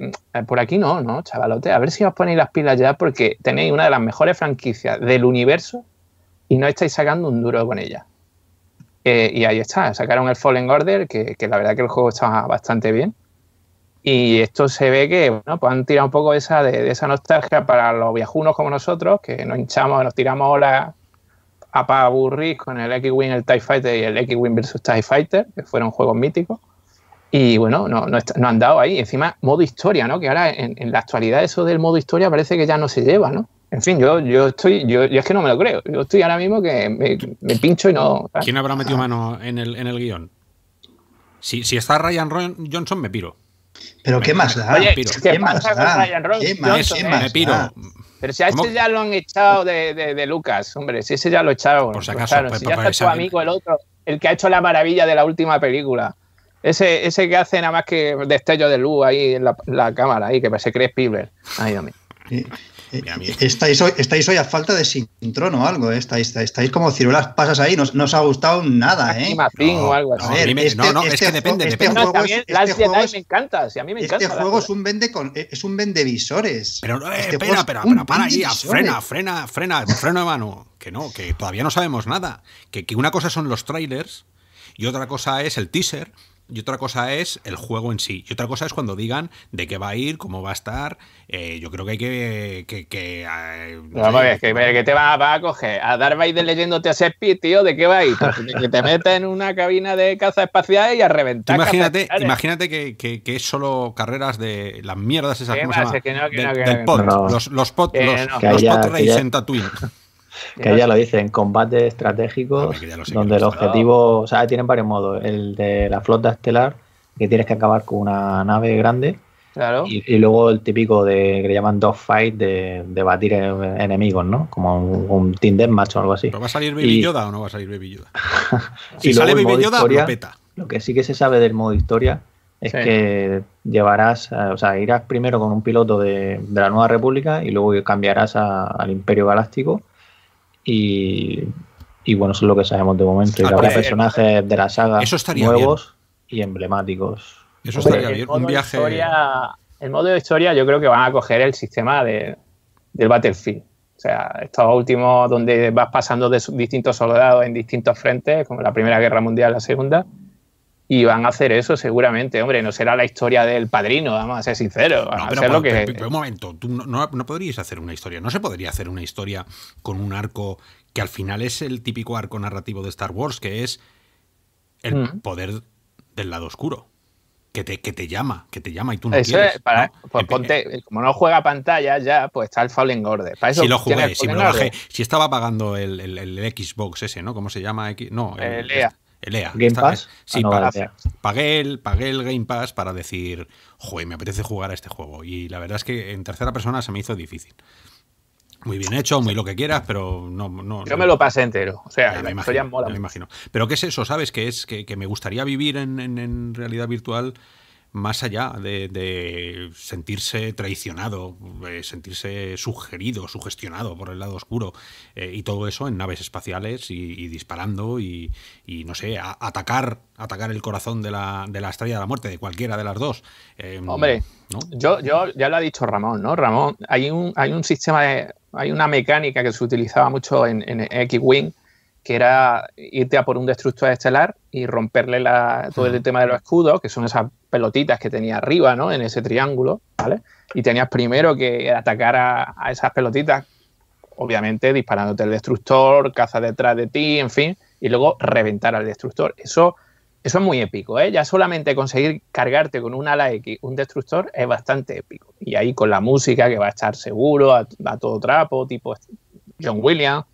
por aquí no, ¿no, chavalote? A ver si os ponéis las pilas ya porque tenéis una de las mejores franquicias del universo y no estáis sacando un duro con ella. Eh, y ahí está, sacaron el Fallen Order, que, la verdad que el juego está bastante bien. Y esto se ve que bueno, pues han tirado un poco esa, de, esa nostalgia para los viajunos como nosotros, que nos hinchamos, nos tiramos olas a pa aburrir con el X-Wing, el TIE Fighter y el X-Wing versus TIE Fighter, que fueron juegos míticos. Y bueno, no, no, han dado ahí. Encima, modo historia, ¿no? Que ahora en, en, la actualidad eso del modo historia parece que ya no se lleva, ¿no? En fin, yo, yo estoy, yo, es que no me lo creo. Yo estoy ahora mismo que me, pincho y no. ¿Quién habrá metido mano en el, en el guion? Si, si está Ryan Johnson, me piro. Pero ¿qué más da? Oye, ¿qué, más da? Ryan ¿Qué más, me piro. Pero si a ese ya lo han echado de, de, Lucas, hombre, si ese ya lo echaron. Por si acaso. Claro, pues, si ya está tu amigo el otro, el que ha hecho la maravilla de la última película. Ese, ese que hace nada más que destello de luz ahí en la, cámara, ahí, que se cree Spielberg. Ay, Dios mío. Eh, eh, estáis, hoy, estáis hoy a falta de sintrón o algo, ¿eh? estáis, estáis, como ciruelas pasas ahí, no, no, os ha gustado nada, ¿eh? No, o algo así. Este, no, no, es que depende. Este depende. Juego, este juego me encanta, si a mí me este encanta. juego es un vende con, es un vendevisores. Pero no, este espera, espera, pero para ahí, frena, frena, frena, freno de mano. Que no, que todavía no sabemos nada. Que, que una cosa son los trailers y otra cosa es el teaser y otra cosa es el juego en sí. Y otra cosa es cuando digan de qué va a ir, cómo va a estar. Eh, yo creo que hay que. que, que, eh, no no, sé, que, que, te va, va, a coger? ¿A Darth Vader leyéndote a Speed, tío? ¿De qué va a ir? Pues que te metes en una cabina de caza espacial y a reventar. Imagínate, imagínate que, que, es solo carreras de las mierdas esas. ¿Cómo se llama? Del pod, los, los pod, los, los pod race en Tatooine. Que ya lo dicen, combate estratégico, donde el objetivo, o sea, tienen varios modos. El de la flota estelar, que tienes que acabar con una nave grande. Claro. Y, luego el típico de que le llaman dogfight de, de batir enemigos, ¿no? Como un, un Team Deathmatch o algo así. ¿Pero va a salir Baby Yoda o no va a salir Baby Yoda? si y sale Baby Yoda, historia, lo peta. Lo que sí que se sabe del modo historia es sí. que llevarás, o sea, irás primero con un piloto de, de la Nueva República y luego cambiarás a, al Imperio Galáctico y, y, bueno, eso es lo que sabemos de momento. Y ah, habrá personajes de la saga nuevos bien. y emblemáticos. Eso estaría bien. Un viaje. Historia, el modo de historia, yo creo que van a coger el sistema de, del Battlefield. O sea, estos últimos donde vas pasando de distintos soldados en distintos frentes, como la Primera Guerra Mundial, la Segunda, y van a hacer eso seguramente. Hombre, no será la historia del padrino, vamos a ser sinceros. No, pero, pero, que... pero, un momento, tú no, no, no, podrías hacer una historia. No se podría hacer una historia con un arco que al final es el típico arco narrativo de Star Wars, que es el mm. poder del lado oscuro. Que te, que te llama, que te llama y tú no eso quieres. Es para, ¿no? Pues ponte, como no juega pantalla ya, pues está el Fallen Order. Para eso si lo jugué, si me lo bajé, si estaba pagando el, el, el, Xbox ese, ¿no? ¿Cómo se llama? No, el, EA. El EA. Game Pass. Sí, ah, no, pagué, pagué, el, pagué el Game Pass para decir, joder, me apetece jugar a este juego. Y la verdad es que en tercera persona se me hizo difícil. Muy bien hecho, muy lo que quieras, pero no. no Yo me lo pasé entero. O sea, me imagino, mola. Me imagino. Pero ¿qué es eso? ¿Sabes? Que es que, que me gustaría vivir en, en, en realidad virtual más allá de, de sentirse traicionado, eh, sentirse sugerido, sugestionado por el lado oscuro eh, y todo eso en naves espaciales y, y disparando y, y, no sé, a, atacar atacar el corazón de la, de la estrella de la muerte, de cualquiera de las dos. Eh, Hombre, ¿no? yo, yo ya lo ha dicho Ramón, ¿no? Ramón, hay un, hay un sistema, de, hay una mecánica que se utilizaba mucho en, en X-Wing que era irte a por un destructor estelar y romperle la, todo el tema de los escudos, que son esas pelotitas que tenía arriba, ¿no? En ese triángulo, ¿vale? Y tenías primero que atacar a, a esas pelotitas, obviamente disparándote el destructor, caza detrás de ti, en fin, y luego reventar al destructor. Eso, eso es muy épico, ¿eh? Ya solamente conseguir cargarte con un ala X un destructor es bastante épico. Y ahí con la música que va a estar seguro, a, a todo trapo, tipo John Williams,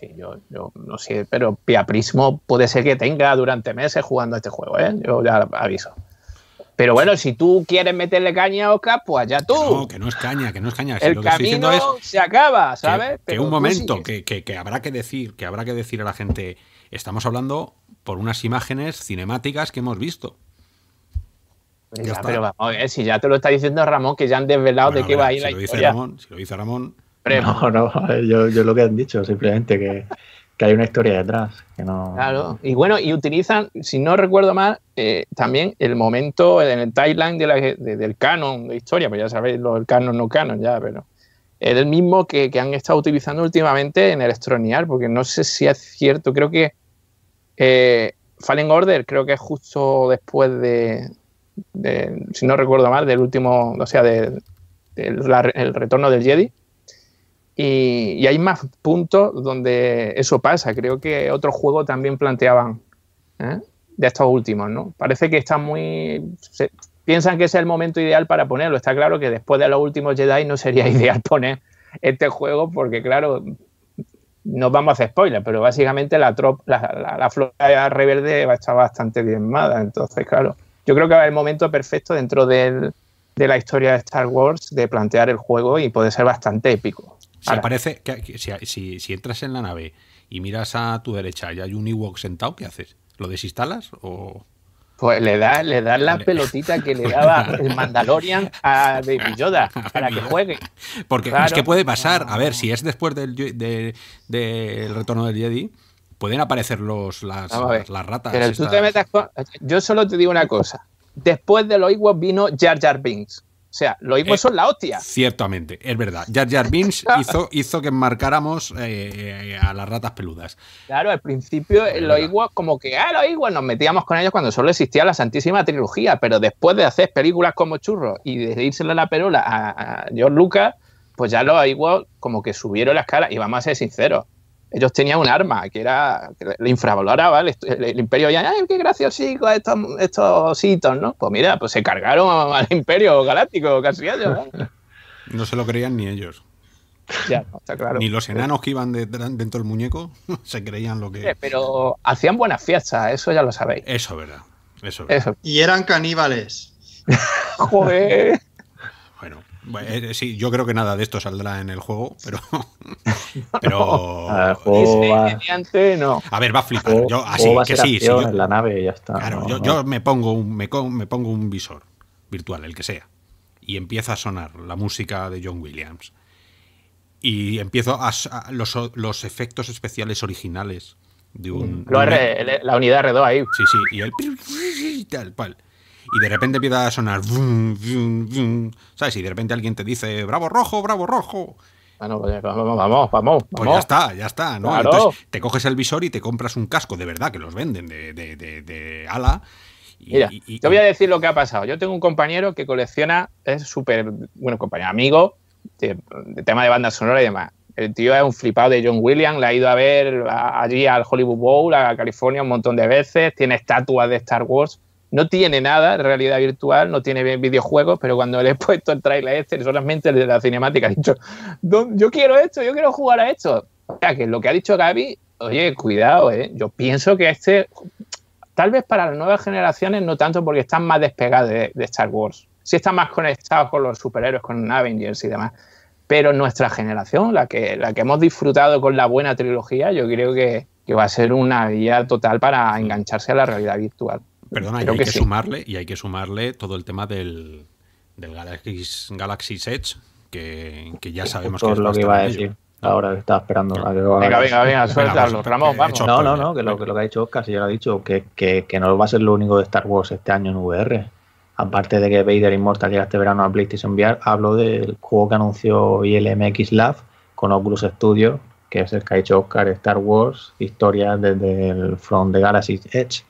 Sí, yo, yo, no sé, pero Piaprismo puede ser que tenga durante meses jugando este juego, ¿eh? Yo ya aviso. Pero bueno, si tú quieres meterle caña a Oscar, pues allá tú. No, que no es caña, que no es caña. Si el lo que camino es se acaba, ¿sabes? Que, que un momento, que, que, que, habrá que decir, que habrá que decir a la gente, estamos hablando por unas imágenes cinemáticas que hemos visto. Ya, pero vamos, eh, si ya te lo está diciendo Ramón, que ya han desvelado bueno, de qué va a ir si la lo historia. Ramón, si lo dice Ramón, no, no, yo, yo, lo que han dicho, simplemente que, que, hay una historia detrás. Que no... Claro, y bueno, y utilizan, si no recuerdo mal, eh, también el momento en el timeline de la, de, del canon de historia, pues ya sabéis, lo del canon no canon ya, pero es el mismo que, que, han estado utilizando últimamente en Electroniar, porque no sé si es cierto, creo que eh, Fallen Order creo que es justo después de, de si no recuerdo mal, del último, o sea, de, de el retorno del Jedi y, hay más puntos donde eso pasa. Creo que otros juegos también planteaban ¿eh? de estos últimos, ¿no? Parece que están muy... Piensan que es el momento ideal para ponerlo. Está claro que después de los últimos Jedi no sería ideal poner este juego porque, claro, no vamos a hacer spoilers, pero básicamente la, trop, la, la, la flota rebelde estar bastante diezmada. Entonces, claro, yo creo que va el momento perfecto dentro de la historia de Star Wars de plantear el juego y puede ser bastante épico. Si aparece, que, si, si, si, entras en la nave y miras a tu derecha y hay un Ewok sentado, ¿qué haces? ¿Lo desinstalas o...? Pues le das le da la pelotita que le daba el Mandalorian a Baby Yoda para que juegue. Porque Claro. es que puede pasar, a ver, si es después del, de- del retorno del Jedi, pueden aparecer los, las, ratas. Pero tú estas. te metas con... Yo solo te digo una cosa. Después de los Ewoks vino Jar Jar Binks. O sea, los Ewoks Eh, son la hostia. Ciertamente, es verdad. Jar Jar Binks hizo, hizo que enmarcáramos eh, a las ratas peludas. Claro, al principio Es los. Ewoks, como que, ah, los Ewoks nos metíamos con ellos cuando solo existía la Santísima Trilogía, pero después de hacer películas como Churros y de írselo a la perola a, a George Lucas, pues ya los Ewoks como que subieron la escala y vamos a ser sinceros. Ellos tenían un arma que era que le infravaloraba el, el- el imperio ya, ay, qué graciosico estos, estos hitos, ¿no? Pues mira, pues se cargaron al imperio galáctico casi ellos, ¿no? No se lo creían ni ellos. Ya, no, está claro. Ni los enanos que iban dentro del muñeco se creían lo que. Pero hacían buenas fiestas, eso ya lo sabéis. Eso, es verdad. Eso, es verdad. Eso. Y eran caníbales. Joder. Bueno, eh, sí, yo creo que nada de esto saldrá en el juego, pero. pero. A ver, el juego Disney va, mediante, no. A ver, va a flipar. juego- Yo, así, que ser sí, sí. acción yo- en la nave y ya está. Claro, no- yo, no- yo me pongo un me, co- me pongo un visor virtual, el que sea, y empieza a sonar la música de John Williams. Y empiezo a, los, los efectos especiales originales de un. Lo de un- R- el- la unidad R2 ahí. Sí, sí, y el. y tal, cual. Y de repente empieza a sonar. vum, vum, vum, ¿Sabes? Y de repente alguien te dice: ¡Bravo rojo, bravo rojo! Bueno, pues vamos, vamos, vamos. Pues vamos. ya está, ya está, ¿no? Claro. Entonces te coges el visor y te compras un casco de verdad que los venden de, de, de, de ala. Y, Mira, y- y- te voy a decir lo que ha pasado. Yo tengo un compañero que colecciona, es súper, bueno, compañero, amigo, de, tema de banda sonora y demás. El tío es un flipado de John Williams, le ha ido a ver allí al Hollywood Bowl, a California un montón de veces, tiene estatuas de Star Wars, no tiene nada de realidad virtual, no tiene videojuegos, pero cuando le he puesto el trailer este, solamente el de la cinemática, ha dicho, "¿Dó- yo quiero esto, yo quiero jugar a esto. O sea, que lo que ha dicho Gaby, oye, cuidado, ¿eh? yo pienso que este tal vez para las nuevas generaciones no tanto porque están más despegados de, de Star Wars. Sí están más conectados con los superhéroes, con Avengers y demás. Pero nuestra generación, la que, la que hemos disfrutado con la buena trilogía, yo creo que, que va a ser una vía total para engancharse a la realidad virtual. Perdona, y hay que que, sí. sumarle, y hay que sumarle todo el tema del, del Galaxy, Galaxy Edge, que, que ya sabemos Justo que es lo que iba a ello. decir. Ahora que estaba esperando a que lo Venga, venga, venga, suéltalo, pues, Ramón, he vamos. No, no, no, que lo, que lo que ha dicho Oscar, si ya lo ha dicho, que, que, que no va a ser lo único de Star Wars este año en VR. Aparte de que Vader Immortal llega este verano a PlayStation VR, hablo del juego que anunció ILMX Lab con Oculus Studio, que es el que ha hecho Oscar Star Wars, historia desde el From the Galaxy Edge,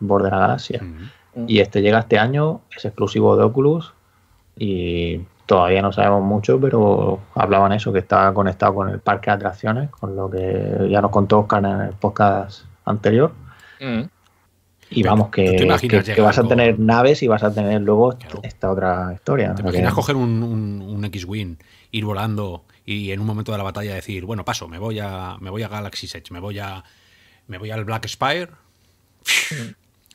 borde de la galaxia. Mm. Y este llega este año, es exclusivo de Oculus y todavía no sabemos mucho, pero hablaban eso, que estaba conectado con el parque de atracciones, con lo que ya nos contó Oscar en el podcast anterior. Mm. Y Pero, vamos, ¿tú te que, vas a tener naves y vas a tener luego Claro. esta otra historia. ¿Te imaginas que- coger un, un, un X-Wing, ir volando y en un momento de la batalla decir, bueno, paso, me voy a, me voy a Galaxy Edge, me voy a me voy al Black Spire,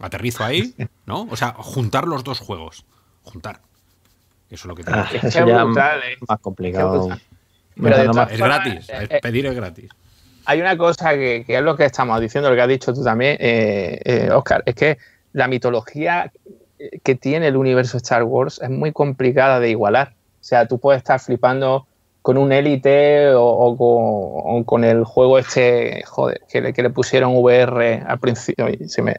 aterrizo ahí, ¿no? O sea, juntar los dos juegos. Juntar. Eso es lo que tiene Ah, que Es eso que ya brutal, ¿eh? más complicado. Pero de más- Es gratis, eh, es- pedir es gratis. hay una cosa que, que es lo que estamos diciendo, lo que has dicho tú también, eh, eh, Oscar, es que la mitología que tiene el universo Star Wars es muy complicada de igualar. O sea, tú puedes estar flipando con un Elite o, o con, o con el juego este, joder, que le, que le pusieron VR al principio. Oye, se me-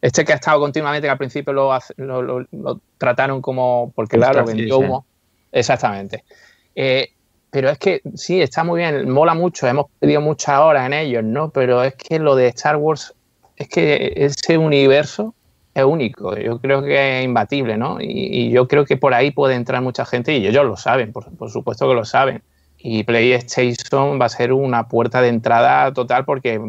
este que ha estado continuamente, que al principio lo, lo- lo- lo trataron como, porque claro, vendió humo. Exactamente. Eh, pero es que sí, está muy bien, mola mucho, hemos pedido muchas horas en ellos, ¿no? Pero es que lo de Star Wars, es que ese universo es único, yo creo que es imbatible, ¿no? Y, y yo creo que por ahí puede entrar mucha gente y ellos lo saben, por, por supuesto que lo saben. Y PlayStation va a ser una puerta de entrada total porque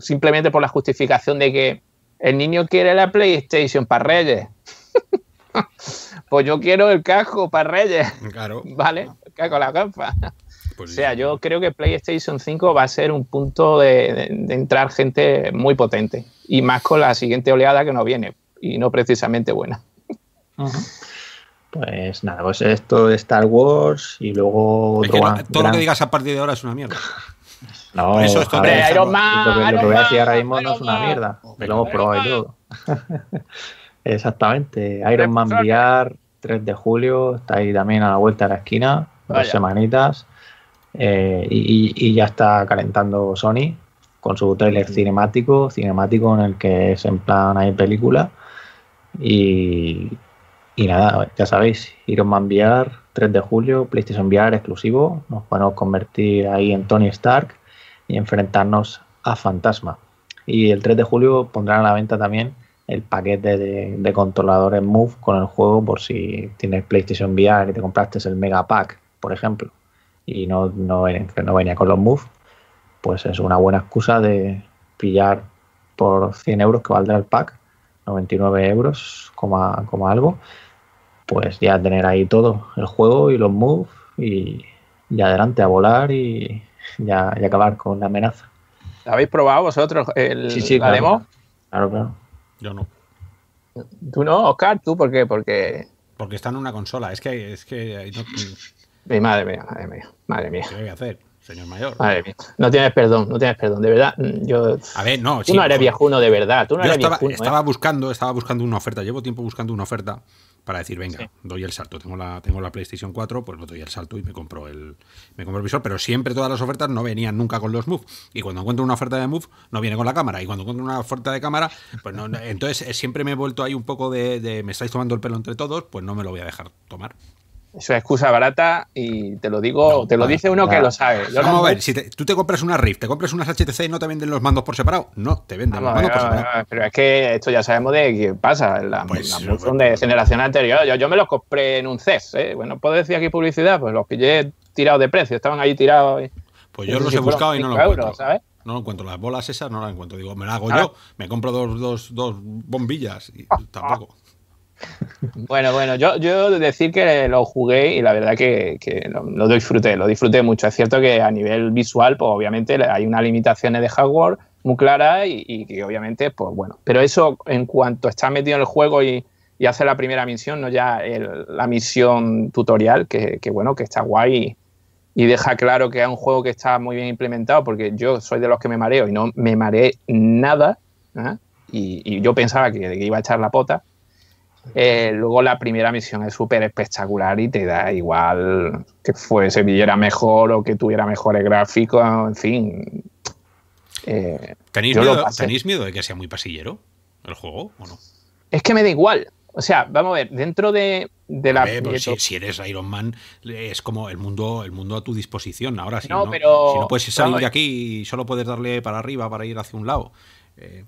simplemente por la justificación de que el niño quiere la PlayStation para Reyes. pues yo quiero el casco para Reyes. Claro. Vale, cago en la gafa. Pues O sea, yo creo que PlayStation 5 va a ser un punto de, de- de entrar gente muy potente. Y más con la siguiente oleada que nos viene. Y no precisamente buena. Pues nada, pues esto de Star Wars y luego Es que otro no- gran- todo lo que digas a partir de ahora es una mierda. No, Eso es todo. a ver, Iron Man, lo que, lo que Iron voy a decir ahora mismo no es una mierda. Lo hemos probado y todo. Exactamente. Iron Man. VR, 3 de julio, está ahí también a la vuelta de la esquina, dos semanitas. eh, y, y- y ya está calentando Sony con su trailer cinemático, cinemático en el que es en plan hay película. Y, y nada, ya sabéis, Iron Man VR, 3 de julio, PlayStation VR exclusivo. Nos podemos convertir ahí en Tony Stark y enfrentarnos a Fantasma. Y el 3 de julio pondrán a la venta también el paquete de, controladores Move con el juego por si tienes PlayStation VR y te compraste el Mega Pack, por ejemplo, y no, no, no venía con los Move, pues es una buena excusa de pillar por 100 euros que valdrá el pack, 99 euros como, algo, pues ya tener ahí todo, el juego y los Move y, y adelante a volar y, ya, y acabar con la amenaza. ¿La habéis probado vosotros el, Sí, sí, la claro. demo? Claro, claro. Yo no. ¿Tú no, Oscar? ¿Tú por qué? Porque... Porque está en una consola. Es que, es que no, Eh, Madre mía, madre mía, madre mía. ¿qué voy a hacer, señor mayor? Madre mía. No tienes perdón, no tienes perdón. De verdad, mm, yo... A ver, no. Tú sí, no eres viejuno de verdad, tú no Yo eres estaba, viejuno. ¿eh? estaba buscando, estaba buscando una oferta. Llevo tiempo buscando una oferta para decir, venga, Sí. doy el salto. Tengo la, tengo la PlayStation 4, pues lo doy el salto y me compro el, me compro el visor. Pero siempre todas las ofertas no venían nunca con los Move. Y cuando encuentro una oferta de Move, no viene con la cámara. Y cuando encuentro una oferta de cámara, pues no. entonces eh, siempre me he vuelto ahí un poco de, de, me estáis tomando el pelo entre todos, pues no me lo voy a dejar tomar. Es excusa barata y te lo digo, No, te lo dice uno que lo sabe. Yo Vamos no- a ver, si te- tú te compras una Rift, te compras unas HTC y no te venden los mandos por separado. No, te venden Vamos los mandos por separado. pero es que esto ya sabemos de qué pasa. La, Pues, Move son de generación anterior. Yo, yo me los compré en un CES. ¿eh? Bueno, ¿puedo decir aquí publicidad? Pues los pillé tirados de precio. Estaban ahí tirados. y- Pues yo los he buscado y no los 5 encuentro. No lo encuentro. Las bolas esas no las encuentro. Digo, me las hago Ah. yo, me compro dos, dos, dos bombillas y tampoco. Bueno, bueno, yo, yo decir que lo jugué y la verdad que, que lo, lo disfruté, lo disfruté mucho. Es cierto que a nivel visual, pues obviamente hay unas limitaciones de hardware muy claras y, que obviamente, pues bueno. Pero eso en cuanto está metido en el juego y, hace la primera misión, no ya la misión tutorial, que, bueno, que está guay y, deja claro que es un juego que está muy bien implementado, porque yo soy de los que me mareo y no me mareé nada, ¿eh? y, y yo pensaba que, que iba a echar la pota. Eh, luego la primera misión es súper espectacular y te da igual que fuese viera mejor o que tuviera mejores gráficos, en fin. Eh, ¿Tenéis miedo, pasé. ¿Tenéis miedo de que sea muy pasillero el juego o no? es que me da igual. O sea, vamos a ver, dentro de, de la... Ver, pues si, si eres Iron Man, es como el mundo, el mundo a tu disposición. Ahora, si No, no, pero- si no puedes salir de aquí y solo puedes darle para arriba para ir hacia un lado. eh,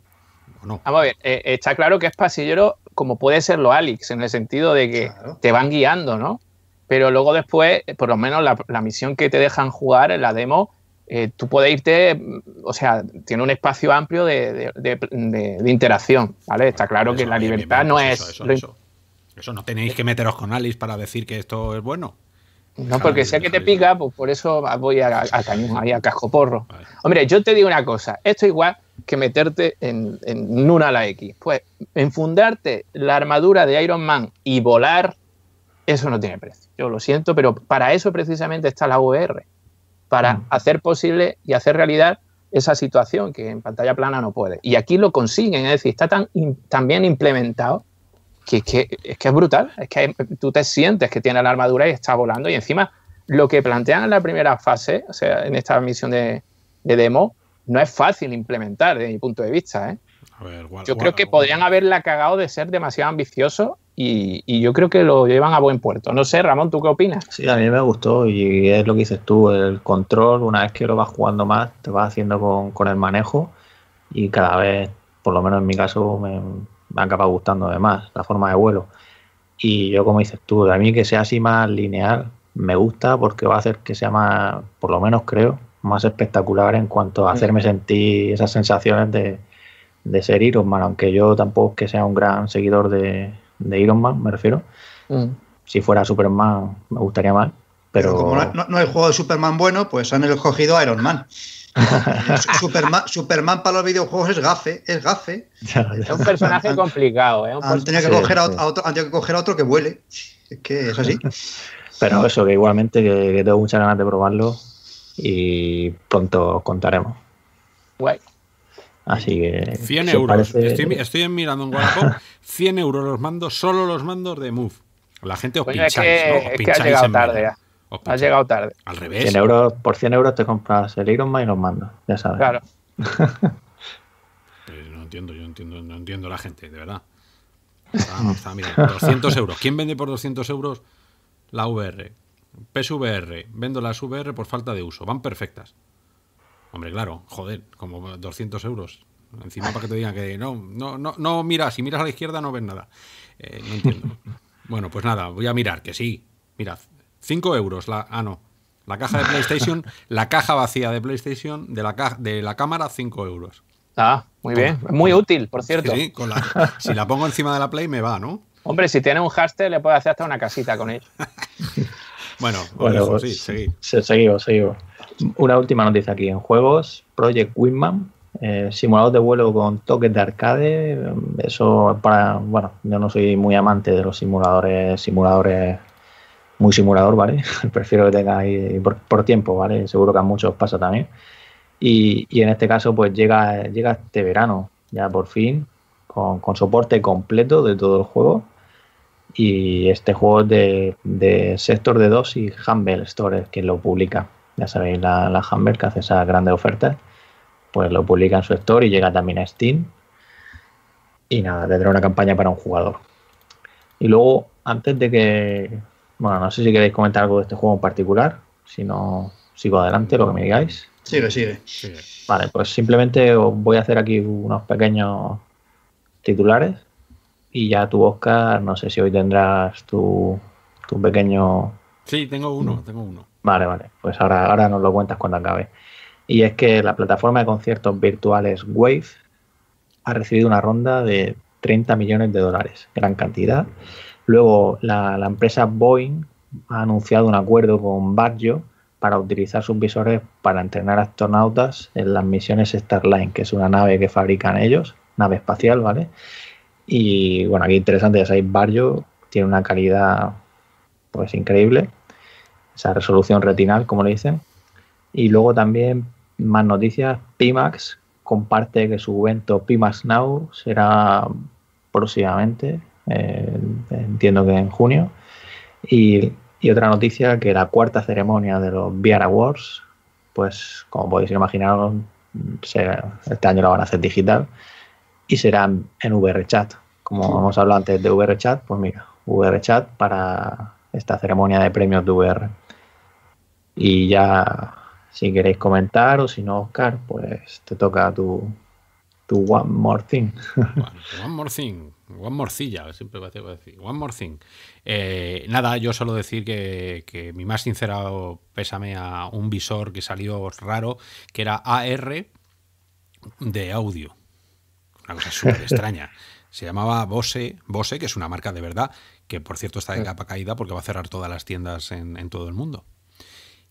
o no. Vamos a ver, eh, está claro que es pasillero como puede serlo Alex, en el sentido de que Claro. te van guiando, ¿no? Pero luego después, eh, por lo menos la, la misión que te dejan jugar en la demo, eh, tú puedes irte, mm, o sea, tiene un espacio amplio de, de- de- de- de interacción, ¿vale? Está claro que la bien, bien, libertad bien, no pues es... Eso, im- eso. Eso, no tenéis que meteros con Alice para decir que esto es bueno. No, porque sé que te pica, pues por eso voy a, a cañón, ahí a cascoporro. Vale. Hombre, yo te digo una cosa, esto es igual que meterte en, en una la X. Pues enfundarte la armadura de Iron Man y volar, eso no tiene precio. Yo lo siento, pero para eso precisamente está la VR, para Mm. hacer posible y hacer realidad esa situación que en pantalla plana no puede. Y aquí lo consiguen, es decir, está tan, bien implementado que, que- es que es brutal. Es que tú te sientes que tiene la armadura y está volando. Y encima, lo que plantean en la primera fase, o sea, en esta misión de, de demo, no es fácil implementar desde mi punto de vista. ¿eh? A ver, Yo creo que podrían haberla cagado de ser demasiado ambiciosos y, y yo creo que lo llevan a buen puerto. No sé, Ramón, ¿tú qué opinas? Sí, a mí me gustó y es lo que dices tú, el control, una vez que lo vas jugando más, te vas haciendo con, con el manejo y cada vez, por lo menos en mi caso, me, me acaba gustando de más la forma de vuelo. Y yo, como dices tú, a mí que sea así más lineal, me gusta porque va a hacer que sea más, por lo menos creo, más espectacular en cuanto a hacerme sentir esas sensaciones de, de ser Iron Man, aunque yo tampoco es que sea un gran seguidor de, de Iron Man, me refiero si fuera Superman me gustaría más, pero Como no, no- no hay juego de Superman bueno, pues han escogido a Iron Man. Superman, Superman para los videojuegos es gafe, es gafe. Es un personaje complicado. ¿eh? Un Han tenido que Sí, coger a, sí. a otro, han tenido que coger a otro que vuele. Es que es así. pero eso que igualmente que, que tengo muchas ganas de probarlo y pronto os contaremos. Guay. Así que. 100 si os euros. parece- Estoy, estoy mirando en Wallapop. 100 euros los mandos, solo los mandos de Move. La gente os es pincháis, que, ¿no? Os es que has llegado tarde. ya. Has llegado tarde. Al revés. 100 euros, por 100 euros te compras el Iron Man y los mandos, ya sabes. Claro. Pero no entiendo, yo entiendo, no entiendo la gente, de verdad. Está, está, mira, 200 euros. ¿Quién vende por 200 euros la VR? PSVR. Vendo las VR por falta de uso. Van perfectas. Hombre, claro, joder, como 200 euros. Encima para que te digan que no, no, no, no miras, si miras a la izquierda no ves nada. Eh, no entiendo. Bueno, pues nada, voy a mirar, que sí. Mirad, 5 euros la. Ah, no. La caja de PlayStation, la caja vacía de PlayStation, de la, ca- de la cámara, 5 euros. Ah, muy bien. Muy útil, por cierto. Sí, con la- si la pongo encima de la Play me va, ¿no? Hombre, si tiene un hashtag le puede hacer hasta una casita con ello. Bueno, Bueno, dejo, pues, sí, seguimos, seguimos. Una última noticia aquí. En juegos, Project Wingman, eh, simulador de vuelo con toques de arcade. eh, Eso para, bueno, yo no soy muy amante de los simuladores, simuladores, muy simulador, ¿vale? Prefiero que tenga ahí por, por tiempo, ¿vale? Seguro que a muchos pasa también. Y, y en este caso, pues llega, llega este verano, ya por fin, con, con soporte completo de todo el juego. Y este juego es de, de Sector de 2 y Humble Store, quien lo publica. Ya sabéis, la, la Humble que hace esas grandes ofertas, pues lo publica en su store y llega también a Steam. Y nada, tendrá una campaña para un jugador. Y luego, antes de que. Bueno, no sé si queréis comentar algo de este juego en particular. Si no, sigo adelante, lo que me digáis. Sigue, sigue. Sí. Vale, pues simplemente os voy a hacer aquí unos pequeños titulares y ya tú, Oscar, no sé si hoy tendrás tu, tu pequeño... Sí, tengo uno, tengo uno. Vale, vale, pues ahora, ahora nos lo cuentas cuando acabe. Y es que la plataforma de conciertos virtuales Wave ha recibido una ronda de 30 millones de dólares, gran cantidad. Luego la, la empresa Boeing ha anunciado un acuerdo con Baggio para utilizar sus visores para entrenar astronautas en las misiones Starline, que es una nave que fabrican ellos, nave espacial, ¿vale? Y bueno, aquí interesante, ya sabéis, Baggio tiene una calidad pues increíble, esa resolución retinal, como le dicen. Y luego también más noticias, Pimax comparte que su evento Pimax Now será próximamente, entiendo que en junio. Y, otra noticia, que la cuarta ceremonia de los VR Awards, pues como podéis imaginar, será- este año la van a hacer digital y será en VRChat. Como hemos hablado antes de VRChat, pues mira, VRChat para esta ceremonia de premios de VR. Y ya, si queréis comentar o si no, Oscar, pues te toca tu, tu One More Thing. One more thing, one morcilla, siempre voy a decir, one more thing. Eh, nada, yo solo decir que, que mi más sincero pésame a un visor que salió raro, que era AR de audio. Una cosa súper extraña. Se llamaba Bose, Bose, que es una marca de verdad, que por cierto está de capa caída porque va a cerrar todas las tiendas en, todo el mundo.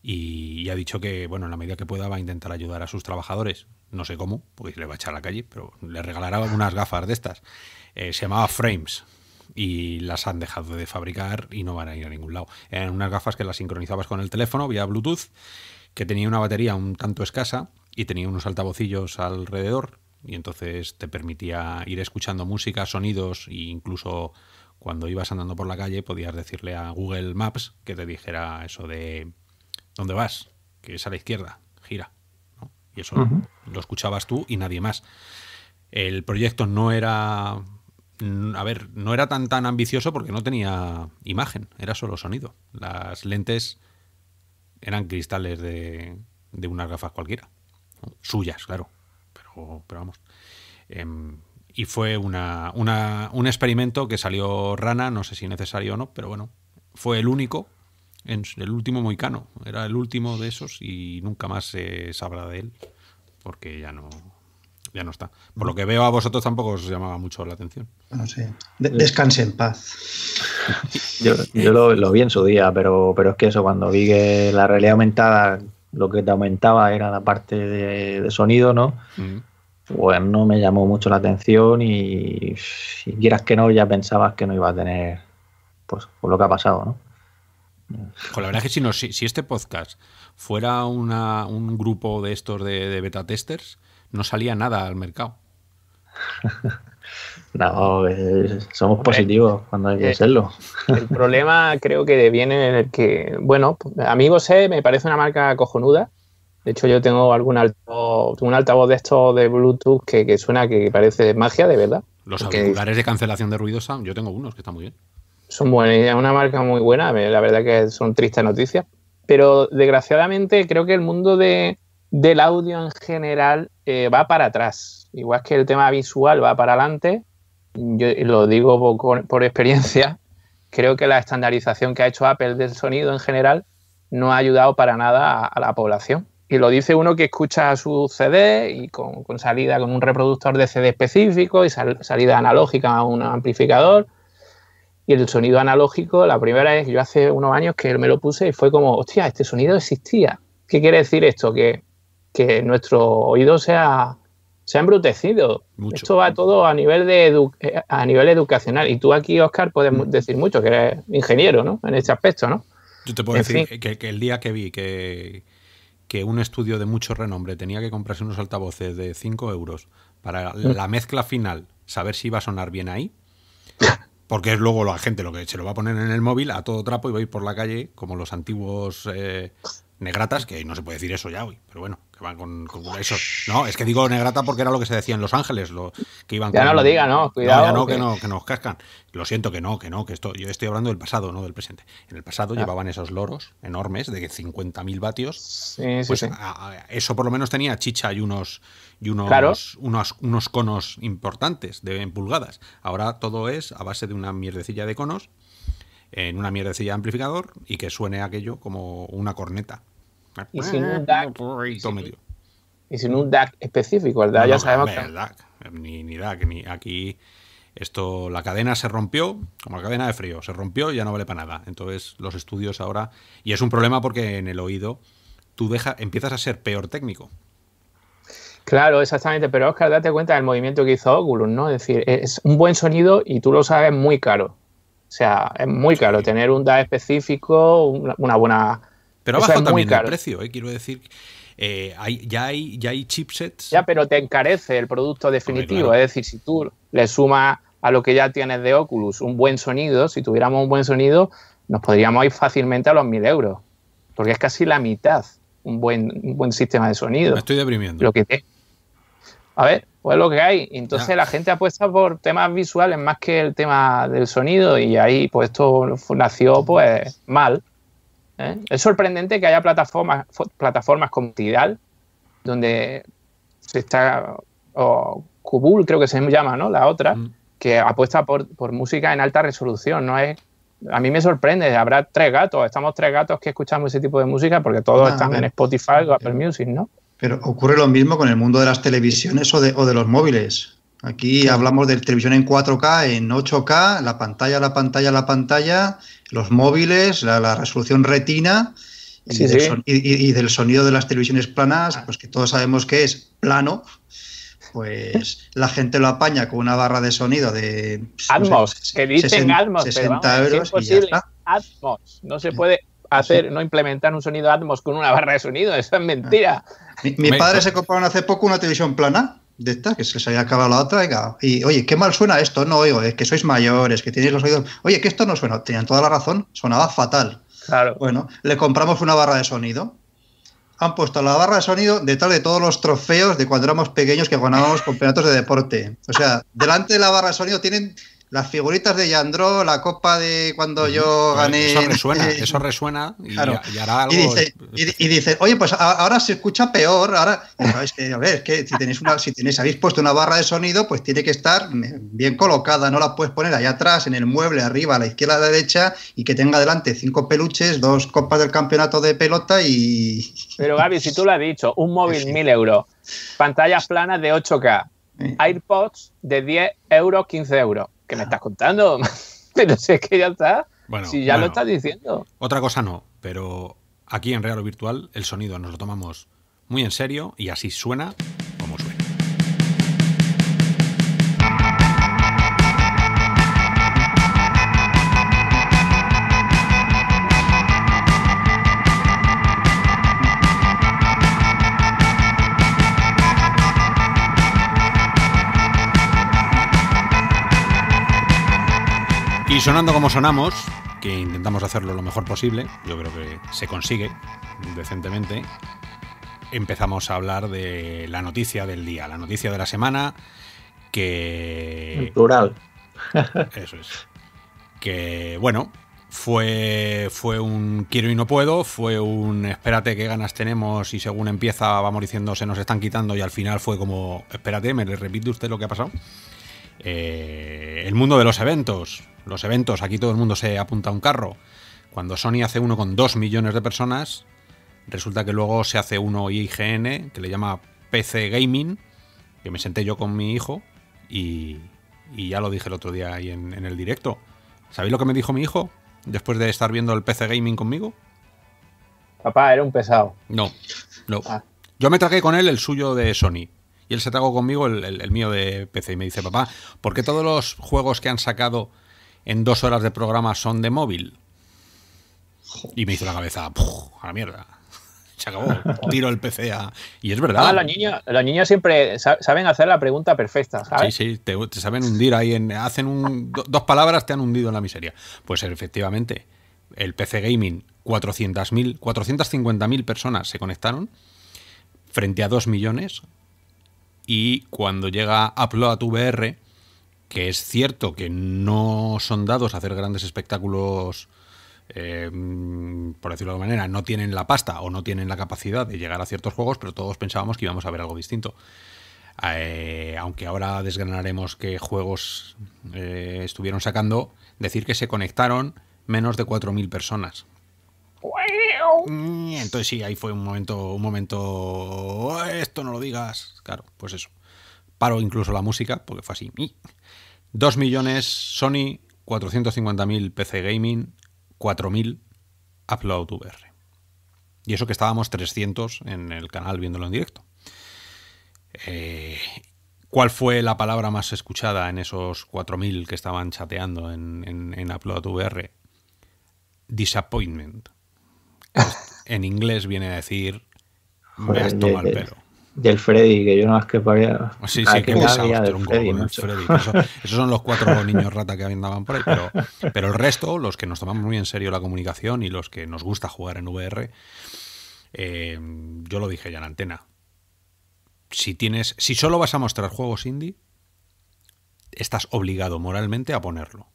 Y, y ha dicho que, bueno, en la medida que pueda va a intentar ayudar a sus trabajadores. No sé cómo, porque le va a echar a la calle, pero le regalará unas gafas de estas. Eh, se llamaba Frames y las han dejado de fabricar y no van a ir a ningún lado. Eran unas gafas que las sincronizabas con el teléfono vía Bluetooth, que tenía una batería un tanto escasa y tenía unos altavocillos alrededor y entonces te permitía ir escuchando música, sonidos e incluso cuando ibas andando por la calle podías decirle a Google Maps que te dijera eso de ¿dónde vas? Que es a la izquierda, gira. ¿no? Y eso lo escuchabas tú y nadie más. El proyecto no era a ver, no era tan tan ambicioso porque no tenía imagen, era solo sonido. Las lentes eran cristales de, de unas gafas cualquiera. ¿no? Suyas, claro. Pero, pero vamos. Em, y fue una, una- un experimento que salió rana, no sé si necesario o no, pero bueno, fue el único, en el último moicano. Era el último de esos y nunca más se sabrá de él porque ya no, ya no está. Por lo que veo a vosotros tampoco os llamaba mucho la atención. No sé. De- descanse en paz. Yo, yo lo, lo vi en su día, pero, pero es que eso, cuando vi que la realidad aumentada, lo que te aumentaba era la parte de, de sonido, ¿no? Mm. Pues no me llamó mucho la atención y si quieras que no, ya pensabas que no iba a tener, pues, por lo que ha pasado, ¿no? Con la verdad es que si, no, si, este podcast fuera un grupo de estos de, beta testers, no salía nada al mercado. No, somos positivos cuando hay que eh, serlo. El problema creo que viene en el que, bueno, Amigos E me parece una marca cojonuda. De hecho, yo tengo algún altavoz, un altavoz de estos de Bluetooth que, suena que parece magia, de verdad. Los auriculares de cancelación de ruido, yo tengo unos que están muy bien son buenas, es una marca muy buena, la verdad que son tristes noticias, pero desgraciadamente creo que el mundo de, del audio en general eh, va para atrás, igual que el tema visual va para adelante, yo lo digo por, experiencia, creo que la estandarización que ha hecho Apple del sonido en general no ha ayudado para nada a, la población. Y lo dice uno que escucha su CD y con, salida con un reproductor de CD específico y salida analógica a un amplificador y el sonido analógico, la primera vez, yo hace unos años que me lo puse y fue como, hostia, este sonido existía. ¿Qué quiere decir esto? Que, nuestro oído se ha, se ha embrutecido. Esto va todo a nivel, de eh, a nivel educacional. Y tú aquí, Oscar, puedes mm. decir mucho, que eres ingeniero, ¿no? En este aspecto, ¿no? Yo te puedo decir que, el día que vi que, que un estudio de mucho renombre tenía que comprarse unos altavoces de 5 euros para mm. la mezcla final, saber si iba a sonar bien ahí, porque es luego la gente lo que se lo va a poner en el móvil a todo trapo y va a ir por la calle como los antiguos eh, negratas, que no se puede decir eso ya hoy, pero bueno, que van con, eso. No, es que digo negrata porque era lo que se decía en Los Ángeles, lo, que iban Ya no lo diga, no, cuidado. ya no, que, no, que nos cascan. Lo siento que no, que no, que esto, yo estoy hablando del pasado, no del presente. En el pasado llevaban esos loros enormes de 50.000 vatios. Sí, sí, pues eso por lo menos tenía chicha y unos y unos, unos, unos, conos importantes de en pulgadas. Ahora todo es a base de una mierdecilla de conos en una mierdecilla de amplificador y que suene aquello como una corneta. Y sin un DAC, y sin un DAC específico, ¿verdad? ya sabemos que... ni, ni DAC, ni aquí esto, la cadena se rompió, como la cadena de frío, se rompió y ya no vale para nada. Entonces los estudios ahora, y es un problema porque en el oído tú deja, empiezas a ser peor técnico. Claro, exactamente, pero Oscar, date cuenta del movimiento que hizo Oculus, ¿no? Es decir, es un buen sonido y tú lo sabes muy caro. O sea, es muy caro tener un DAC específico, una, buena... Pero ha bajado también el precio, ¿eh? quiero decir... Eh, hay, ya, hay, ya hay chipsets. Ya, pero te encarece el producto definitivo. Es decir, si tú le sumas a lo que ya tienes de Oculus un buen sonido, si tuviéramos un buen sonido, nos podríamos ir fácilmente a los 1000 euros. Porque es casi la mitad un buen, un buen sistema de sonido. Me estoy deprimiendo. Lo que te, a ver, pues lo que hay. Entonces la gente apuesta por temas visuales más que el tema del sonido y ahí pues esto nació pues mal. ¿eh? Es sorprendente que haya plataformas, plataformas como Tidal, donde se está, o Kubul creo que se llama, ¿no? La otra, mm. que apuesta por, música en alta resolución, no es a mí me sorprende, habrá tres gatos, estamos tres gatos que escuchamos ese tipo de música porque todos ah, están en Spotify o Apple Music, ¿no? Pero ocurre lo mismo con el mundo de las televisiones o de, o de los móviles. Aquí hablamos de televisión en 4K, en 8K, la pantalla, la pantalla, la pantalla, los móviles, la, resolución retina y, del sonido de las televisiones planas, pues que todos sabemos que es plano, pues la gente lo apaña con una barra de sonido de Atmos, que dicen Atmos, 60 euros y ya está. Atmos, no se puede hacer, no implementar un sonido Atmos con una barra de sonido, eso es mentira. Mi, padre se compraron hace poco una televisión plana de esta, que se había acabado la otra, y, oye, qué mal suena esto, no oigo, es que sois mayores, que tenéis los oídos, oye, que esto no suena, tenían toda la razón, sonaba fatal. Claro. Bueno, le compramos una barra de sonido. Han puesto la barra de sonido detrás de todos los trofeos de cuando éramos pequeños que ganábamos campeonatos de deporte. O sea, delante de la barra de sonido tienen las figuritas de Yandro, la copa de cuando yo gané. Eso resuena, eso resuena y, hará algo. Y dice, oye, pues ahora se escucha peor. Ahora, sabes que, a ver, que si tenéis una, si tenéis, habéis puesto una barra de sonido, pues tiene que estar bien colocada, no la puedes poner allá atrás, en el mueble, arriba, a la izquierda, a la derecha, y que tenga delante cinco peluches, dos copas del campeonato de pelota y. Pero Gaby, si tú lo has dicho, un móvil, mil euros, pantallas planas de 8K, AirPods de 10 euros, 15 euros ¿Qué me estás contando? pero si es que ya está. Bueno, si ya lo estás diciendo. Otra cosa no, pero aquí en Real o Virtual el sonido nos lo tomamos muy en serio y así suena. Sonando como sonamos, que intentamos hacerlo lo mejor posible, yo creo que se consigue decentemente, empezamos a hablar de la noticia del día, la noticia de la semana, que... Plural. Eso es. Que, bueno, fue, fue un quiero y no puedo, fue un espérate qué ganas tenemos y según empieza vamos diciendo se nos están quitando y al final fue como espérate, me repite usted lo que ha pasado. Eh, el mundo de los eventos. Los eventos, aquí todo el mundo se apunta a un carro. Cuando Sony hace uno con 2 millones de personas, resulta que luego se hace uno IGN, que le llama PC Gaming, que me senté yo con mi hijo y, y ya lo dije el otro día ahí en, en el directo. ¿Sabéis lo que me dijo mi hijo después de estar viendo el PC Gaming conmigo? Papá, era un pesado. No, no. Ah. Yo me tragué con él el suyo de Sony. Y él se tragó conmigo el, el- el mío de PC. Y me dice, papá, ¿por qué todos los juegos que han sacado en dos horas de programa son de móvil? Y me hizo la cabeza, "Puf, a la mierda. Se acabó. Tiro el PC a... Y es verdad. Ah, los niños, los niños siempre sa- saben hacer la pregunta perfecta, Sí, ¿sabes? sí, te, te saben hundir ahí en. Hacen un, do- dos palabras, te han hundido en la miseria. Pues efectivamente, el PC Gaming, 400.000, 450.000 personas se conectaron frente a 2 millones. Y cuando llega Upload VR, que es cierto que no son dados a hacer grandes espectáculos, eh, por decirlo de alguna manera, no tienen la pasta o no tienen la capacidad de llegar a ciertos juegos, pero todos pensábamos que íbamos a ver algo distinto. Eh, aunque ahora desgranaremos qué juegos eh, estuvieron sacando, decir que se conectaron menos de 4.000 personas. Entonces sí, ahí fue un momento, un momento, "Oh, esto no lo digas. Claro, pues eso. Paro incluso la música, porque fue así. 2 millones Sony, 450.000 PC Gaming, 4.000 Upload VR. Y eso que estábamos 300 en el canal viéndolo en directo. Eh, ¿Cuál fue la palabra más escuchada en esos 4.000 que estaban chateando en, en, en Upload VR? Disappointment. En inglés viene a decir me has tomado el de- pelo. Y el Freddy, que yo no más que paría. Sí, sí, que había del Freddy. Freddy. Eso- esos son los cuatro niños rata que andaban por ahí, pero, pero el resto, los que nos tomamos muy en serio la comunicación y los que nos gusta jugar en VR, eh, yo lo dije ya en la antena. Si tienes, si solo vas a mostrar juegos indie, estás obligado moralmente a ponerlo.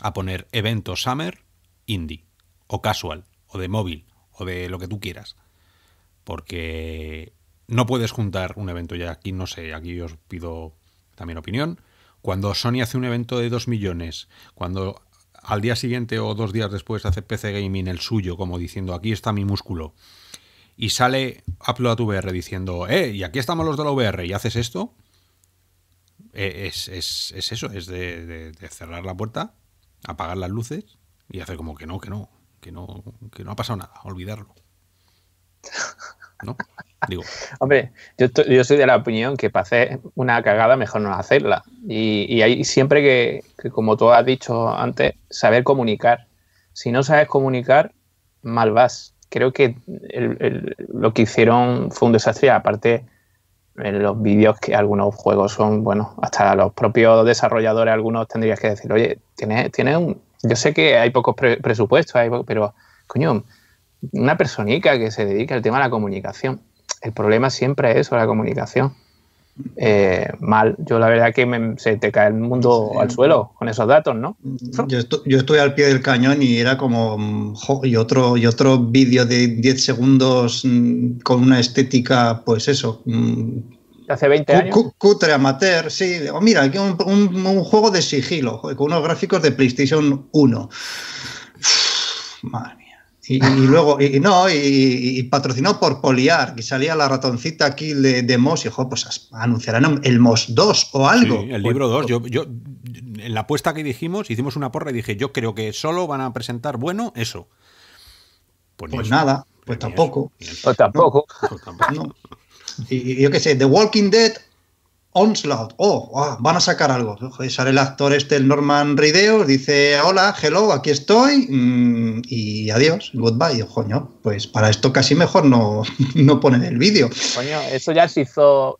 A poner evento Summer indie, o casual, o de móvil, o de lo que tú quieras. Porque no puedes juntar un evento, ya aquí no sé, aquí os pido también opinión. Cuando Sony hace un evento de 2 millones, cuando al día siguiente o dos días después hace PC Gaming el suyo, como diciendo aquí está mi músculo, y sale Upload VR diciendo, eh, y aquí estamos los de la VR, y haces esto, eh, es, es- es eso, es de, de- de cerrar la puerta, apagar las luces y hacer como que no, que no, que no, que no ha pasado nada, olvidarlo. Hombre, yo, soy de la opinión que para hacer una cagada mejor no hacerla. Y, y hay siempre que, como tú has dicho antes, saber comunicar. Si no sabes comunicar, mal vas. Creo que lo que hicieron fue un desastre. Aparte, en los vídeos que algunos juegos son, bueno, hasta los propios desarrolladores, algunos tendrías que decir, oye, tienes, tienes un... Yo sé que hay pocos pre- presupuestos, pero, coño, una personita que se dedica al tema de la comunicación. El problema siempre es eso, la comunicación. Eh, mal. Yo la verdad que me- se te cae el mundo Sí. al suelo con esos datos, ¿no? Yo, estu- yo estuve al pie del cañón y era como. jo, y otro, y otro vídeo de 10 segundos mm, con una estética, pues eso. mm, Hace 20 cu- años. cu- cutre amateur, sí. O mira, aquí un, un- un juego de sigilo, con unos gráficos de PlayStation 1. Uf, madre mía. Y, y luego, y, y no, y, y patrocinado por Poliar, que salía la ratoncita aquí de, de Moss, y joder, pues anunciarán el Moss 2 o algo. Sí, el libro 2. Yo, yo, en la apuesta que dijimos, hicimos una porra y dije, yo creo que solo van a presentar bueno eso. Pues eso. nada, pues tampoco. eso. Pues tampoco. Pues tampoco. No. Y, y yo qué sé, The Walking Dead Onslaught. Oh, van a sacar algo. Joder, sale el actor este, el Norman Reedus, dice, hola, hello, aquí estoy, mm, y adiós, goodbye. Yo, coño, pues para esto casi mejor no, no ponen el vídeo. Coño, eso ya se hizo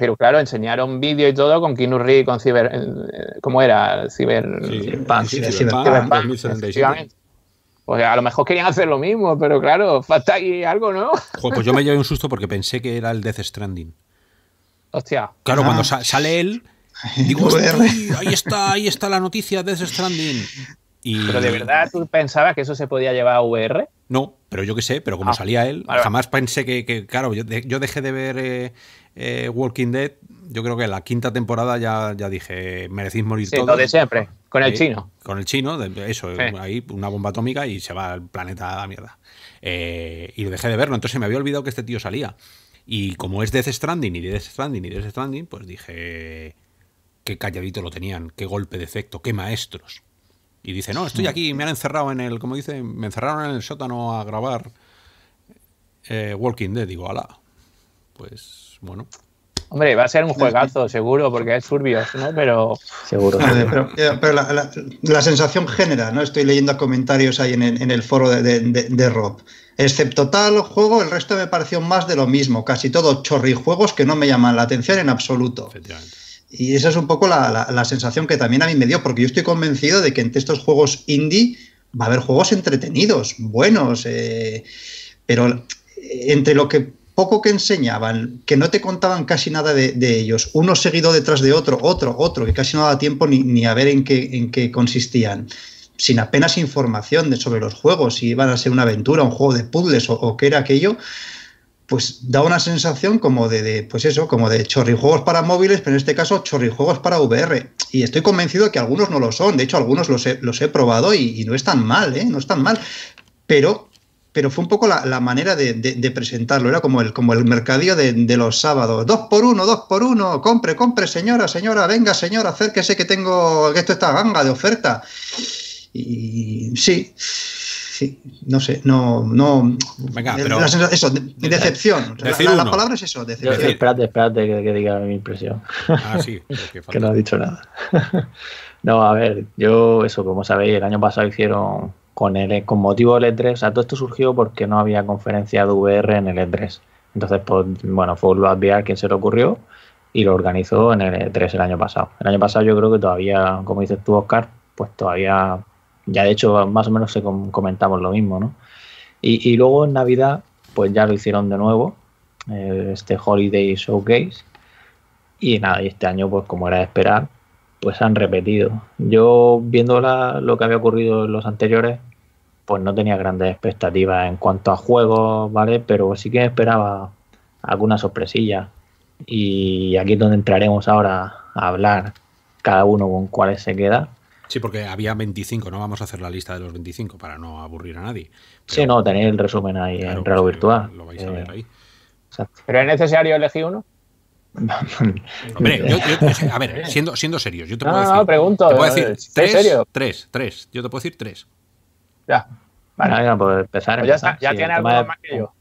pero claro, enseñaron vídeo y todo con Keanu Reeves, con Ciber. eh, ¿Cómo era? Ciber. Sí, Cyberpunk, sí, sí, Cyberpunk, Cyberpunk, 2077. efectivamente. Pues a lo mejor querían hacer lo mismo, pero claro, falta ahí algo, ¿no? Joder, pues yo me llevé un susto porque pensé que era el Death Stranding. Hostia. Claro, Ah. cuando sa- sale él, digo, VR. "Hostia, ahí está, ahí está la noticia Death Stranding. Y Pero de verdad, ¿tú pensabas que eso se podía llevar a VR? No, pero yo qué sé, pero como Ah, salía él, vale. jamás pensé que, que, claro, yo, de- yo dejé de ver eh, eh, Walking Dead, yo creo que en la quinta temporada ya, ya dije, merecís morir Sí, todos. lo de siempre, con el chino. Con el chino, de- eso, Sí. ahí una bomba atómica y se va el planeta a la mierda. Eh, y dejé de verlo, entonces me había olvidado que este tío salía. Y como es Death Stranding y Death Stranding y Death Stranding, pues dije, qué calladito lo tenían, qué golpe de efecto, qué maestros. Y dice, no, estoy aquí, me han encerrado en el, como dice, me encerraron en el sótano a grabar eh, Walking Dead. Digo, ala, pues bueno. Hombre, va a ser un juegazo, seguro, porque es Surbios, ¿no? Pero Seguro. Pero, eh, pero la, la- la sensación general, ¿no? Estoy leyendo comentarios ahí en el, en el foro de, de- de- de Rob. Excepto tal juego, el resto me pareció más de lo mismo. Casi todo chorrijuegos que no me llaman la atención en absoluto. Efectivamente. Y esa es un poco la, la- la sensación que también a mí me dio, porque yo estoy convencido de que entre estos juegos indie va a haber juegos entretenidos, buenos, eh, pero entre lo que poco que enseñaban, que no te contaban casi nada de, de ellos, uno seguido detrás de otro, otro, otro, que casi no daba tiempo ni, a ver en qué, en qué consistían, sin apenas información de, sobre los juegos, si iban a ser una aventura, un juego de puzzles o, qué era aquello, pues da una sensación como de, de, pues eso, como de chorrijuegos para móviles, pero en este caso chorrijuegos para VR. Y estoy convencido que algunos no lo son. De hecho, algunos los he, los he probado y, y no están mal, ¿eh? No están mal. Pero, pero fue un poco la, la manera de, de- de presentarlo. Era como el, como el mercadillo de, de los sábados. Dos por uno, dos por uno. Compre, compre, señora, señora. Venga, señora, acérquese que tengo, que esto está ganga de oferta. Y sí, sí, no sé, no, no. Venga, pero- la eso, de- decepción. La- Decir la, palabra es eso, decepción. decir- espérate, espérate que, que diga mi impresión. Ah, sí. falta- que no ha dicho nada. no, a ver, yo eso, como sabéis, el año pasado hicieron con el con motivo del E3, o sea, todo esto surgió porque no había conferencia de VR en el E3. Entonces, pues, bueno, fue Ulvad VR quien se le ocurrió y lo organizó en el E3 el año pasado. El año pasado yo creo que todavía, como dices tú, Oscar, pues todavía, ya de hecho, más o menos se com- comentamos lo mismo, ¿no? Y, y luego en Navidad, pues ya lo hicieron de nuevo, eh, este Holiday Showcase. Y nada, y este año, pues como era de esperar, pues han repetido. Yo, viendo la- lo que había ocurrido en los anteriores, pues no tenía grandes expectativas en cuanto a juegos, ¿vale? Pero sí que esperaba alguna sorpresilla. Y aquí es donde entraremos ahora a hablar cada uno con cuáles se queda. Sí, porque había 25, no vamos a hacer la lista de los 25 para no aburrir a nadie. Sí, no, tenéis el resumen ahí Claro, en Raro pues, Virtual. Lo vais a Eh, ver ahí. exacto. ¿Pero es necesario elegir uno? Hombre, yo- yo- a ver, siendo, siendo serios, yo te No, puedo no, decir. no, pregunto. te puedo ¿En decir serio? tres, tres, tres. Yo te puedo decir tres. Ya. Vale, pues empezar. Pues ya, empezar. está, ya Sí, tiene es más que yo.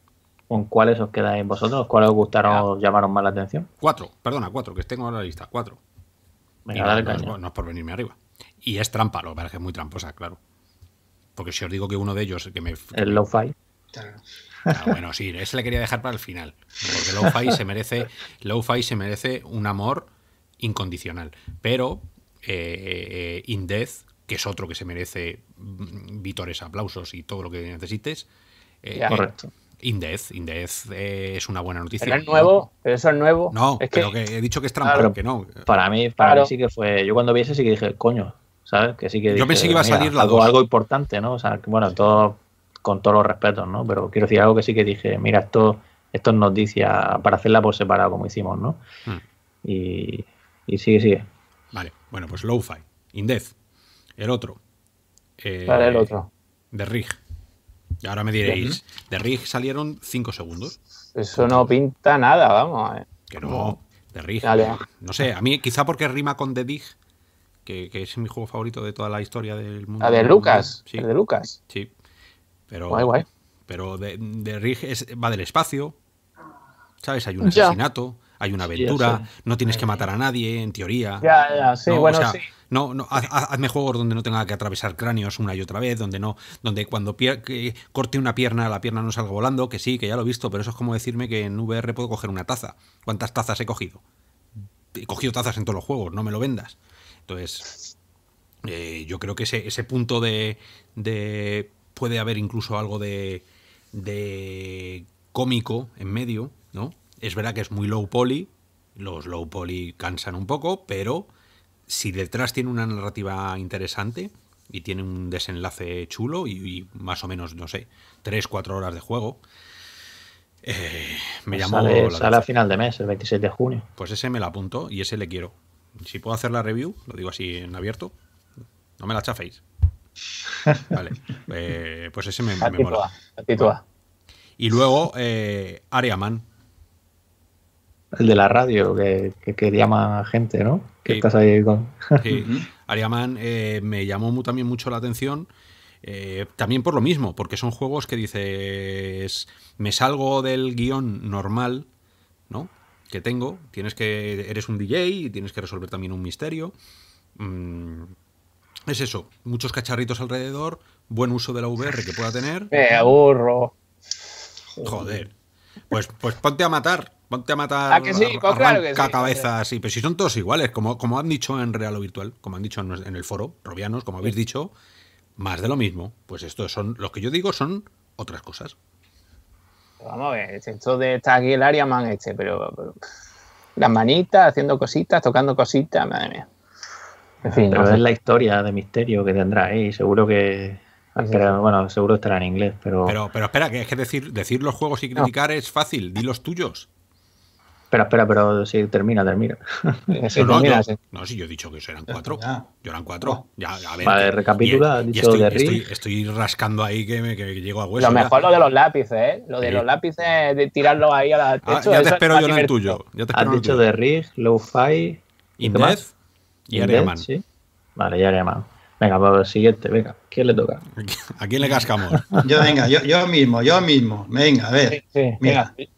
¿Con cuáles os quedáis vosotros? ¿Cuáles os gustaron o llamaron más la atención? Cuatro, perdona, cuatro, que tengo en la lista. Cuatro. Venga, no, dale no es, caña. no es por venirme arriba. Y es trampa, lo que pasa es que es muy tramposa, claro. Porque si os digo que uno de ellos que me. El Lo-Fi. Ah, bueno, sí, ese le quería dejar para el final. Porque Lo-Fi se merece, Lo-Fi se merece un amor incondicional. Pero eh, eh, In Death, que es otro que se merece mm, vítores, aplausos y todo lo que necesites. eh, Ya. eh, Correcto. In Death, In Death eh, es una buena noticia. Pero es nuevo, pero eso es nuevo. No, es que pero que he dicho que es trampa, Claro. que no. Para mí, para Claro. mí sí que fue. Yo cuando vi ese sí que dije, coño, ¿sabes? Que sí que Yo dije, pensé que iba a salir la algo, dos. algo importante, ¿no? O sea, que, bueno, todo con todos los respetos, ¿no? Pero quiero decir algo que sí que dije, mira, esto, esto es noticia para hacerla por separado, como hicimos, ¿no? Hmm. Y, y sigue, sigue. Vale, bueno, pues Lo-Fi, In Death. El otro. eh, Vale, el otro. De Rig. Y ahora me diréis, de Rig salieron 5 segundos. Eso no pinta nada, vamos. eh. Que no, de Rig. Dale. No sé, a mí quizá porque rima con The Dig, que, que es mi juego favorito de toda la historia del mundo. La de Lucas. Sí, El de Lucas. sí. Pero, Guay, guay. pero de, de Rig es- va del espacio. ¿Sabes? Hay un Ya. asesinato. hay una aventura, no tienes que matar a nadie, en teoría. Ya, ya, sí, ¿no? O bueno, sea, sí. No, no, haz- haz- hazme juegos donde no tenga que atravesar cráneos una y otra vez, donde no, donde cuando que corte una pierna, la pierna no salga volando, que sí, que ya lo he visto, pero eso es como decirme que en VR puedo coger una taza. ¿Cuántas tazas he cogido? He cogido tazas en todos los juegos, no me lo vendas. Entonces, eh, yo creo que ese, ese punto de, de- puede haber incluso algo de, de cómico en medio, ¿no? Es verdad que es muy low poly, los low poly cansan un poco, pero si detrás tiene una narrativa interesante y tiene un desenlace chulo y, y más o menos, no sé, 3, 4 horas de juego, eh, me llamó Pues sale, la sale a final de mes, el 26 de junio. Pues ese me la apunto y ese le quiero. Si puedo hacer la review, lo digo así en abierto, no me la chaféis. Vale, eh, pues ese me, me mola. Y luego, eh, Area Man. El de la radio, que, que, que llama gente, ¿no? Que Sí. estás ahí con... Sí, Area Man eh, me llamó también mucho la atención. eh, también por lo mismo, porque son juegos que dices, me salgo del guion normal, ¿no? Que tengo, tienes que, eres un DJ y tienes que resolver también un misterio. Mm, es eso, muchos cacharritos alrededor, buen uso de la VR que pueda tener. Me aburro. Joder. Pues, pues ponte a matar. Ponte a matar. ¿A que sí? Pues claro que sí, cabezas. Sí, pero si son todos iguales, como, como han dicho en Real o Virtual, como han dicho en, en el foro, Robianos, como habéis dicho, más de lo mismo. Pues estos son, los que yo digo son otras cosas. Vamos a ver, esto de está aquí el área man este, pero, pero, las manitas, haciendo cositas, tocando cositas, madre mía. En fin, Pero no sé. es la historia de misterio que tendrá ahí. Seguro que... Sí, sí, pero, sí. Bueno, seguro estará en inglés, pero... Pero, pero espera, que es que decir, decir los juegos y criticar es fácil. Di los tuyos. Espera, espera, pero sí, termina, termina. Sí, no, no, mira, yo, sí. no, si yo he dicho que eran Ya cuatro. ya. Yo eran cuatro. Ya, a ver, Vale, recapitula, y- has y dicho estoy, de estoy, estoy rascando ahí que, me, que llego a hueso. Lo ya. mejor lo de los lápices, ¿eh? Lo de Sí. los lápices, de tirarlos ahí al Ah, techo. ya te es espero yo en el tuyo. Ya te Has dicho de Rig, Lo-Fi... ¿y más? Y. Sí. Vale, ya Area Man. Venga, pues el siguiente, venga. ¿Quién le toca? ¿A quién le cascamos? Yo, venga, yo, yo mismo, yo mismo. Venga, a ver. Sí, sí, Mira. venga.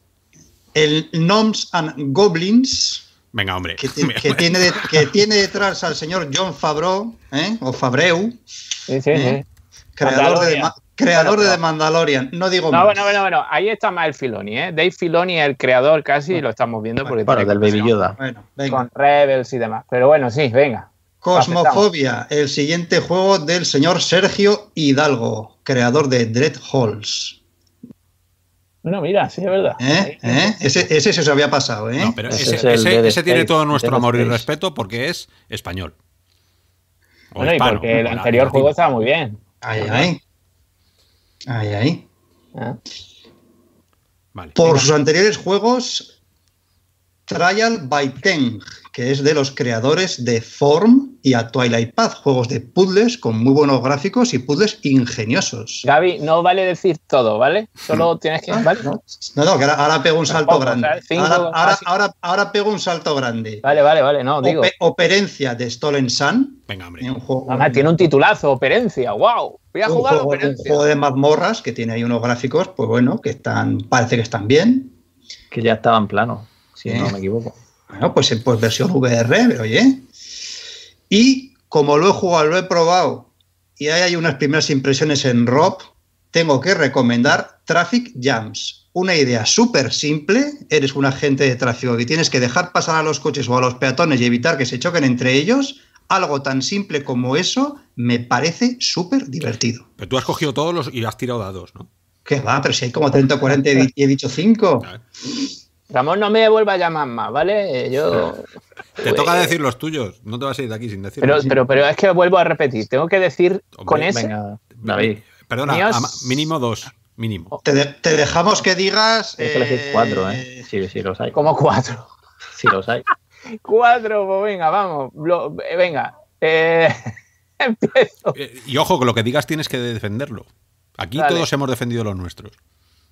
El Gnomes and Goblins, Venga, hombre. que, ti- que tiene, de- que tiene detrás al señor John Favreau, ¿eh? o Fabreu, Sí, sí, ¿Eh? sí. creador, de, creador Bueno, de The Mandalorian. No digo No, más. bueno, bueno, bueno. Ahí está más el Filoni, ¿eh? Dave Filoni, el creador casi, lo estamos viendo porque Bueno, tiene del Baby Yoda. Bueno, venga. con Rebels y demás. Pero bueno, sí, venga. Cosmofobia, el siguiente juego del señor Sergio Hidalgo, creador de Dread Halls. Bueno, mira, sí, es verdad. ¿Eh? ¿Eh? Ese, ese se os había pasado, ¿eh? No, pero Ese ese, es el ese- Dead ese tiene todo nuestro Dead amor y respeto porque es español. O Bueno, y porque el anterior juego estaba muy bien. Ahí, ahí. Ahí, ahí. ¿eh? Vale. Por sus anteriores juegos, Trial by Teng, que es de los creadores de Form y a Twilight Path, juegos de puzzles con muy buenos gráficos y puzzles ingeniosos. Gaby, no vale decir todo, ¿vale? Solo tienes que. ¿vale? No, no, que ahora, ahora pego un salto Tampoco, grande. Ahora, ahora, casi. ahora, ahora pego un salto grande. Vale, vale, vale, no, digo. Ope- Operencia de Stolen Sun, Venga, hombre. un juego, Además, tiene un titulazo, Operencia, wow. Voy a un jugar juego- un Operencia. juego de mazmorras que tiene ahí unos gráficos, pues bueno, que están, parece que están bien. Que ya estaba en plano, si ¿Eh? no me equivoco. Bueno, pues, pues versión VR, oye. Y como lo he jugado, lo he probado y ahí hay unas primeras impresiones en Rob, tengo que recomendar Traffic Jams. Una idea súper simple. Eres un agente de tráfico que tienes que dejar pasar a los coches o a los peatones y evitar que se choquen entre ellos. Algo tan simple como eso me parece súper divertido. Pero tú has cogido todos los y has tirado dados, ¿no? ¿Qué va? Pero si hay como 30 o 40 y he dicho 5. Ramón, no me vuelva a llamar más, ¿vale? Eh, Yo. Te toca decir los tuyos. No te vas a ir de aquí sin decir. Pero, pero, pero es que vuelvo a repetir. Tengo que decir Hombre, con ese. Venga, David. Perdona, míos- mínimo dos. Mínimo. Te, de- te dejamos que digas. Tienes que elegir eh, cuatro, ¿eh? Sí, sí, los hay. Como cuatro. Sí, los hay. Cuatro, pues venga, vamos. Lo- eh, venga. Eh, empiezo. Eh, Y ojo, que lo que digas tienes que defenderlo. Aquí todos hemos defendido los nuestros.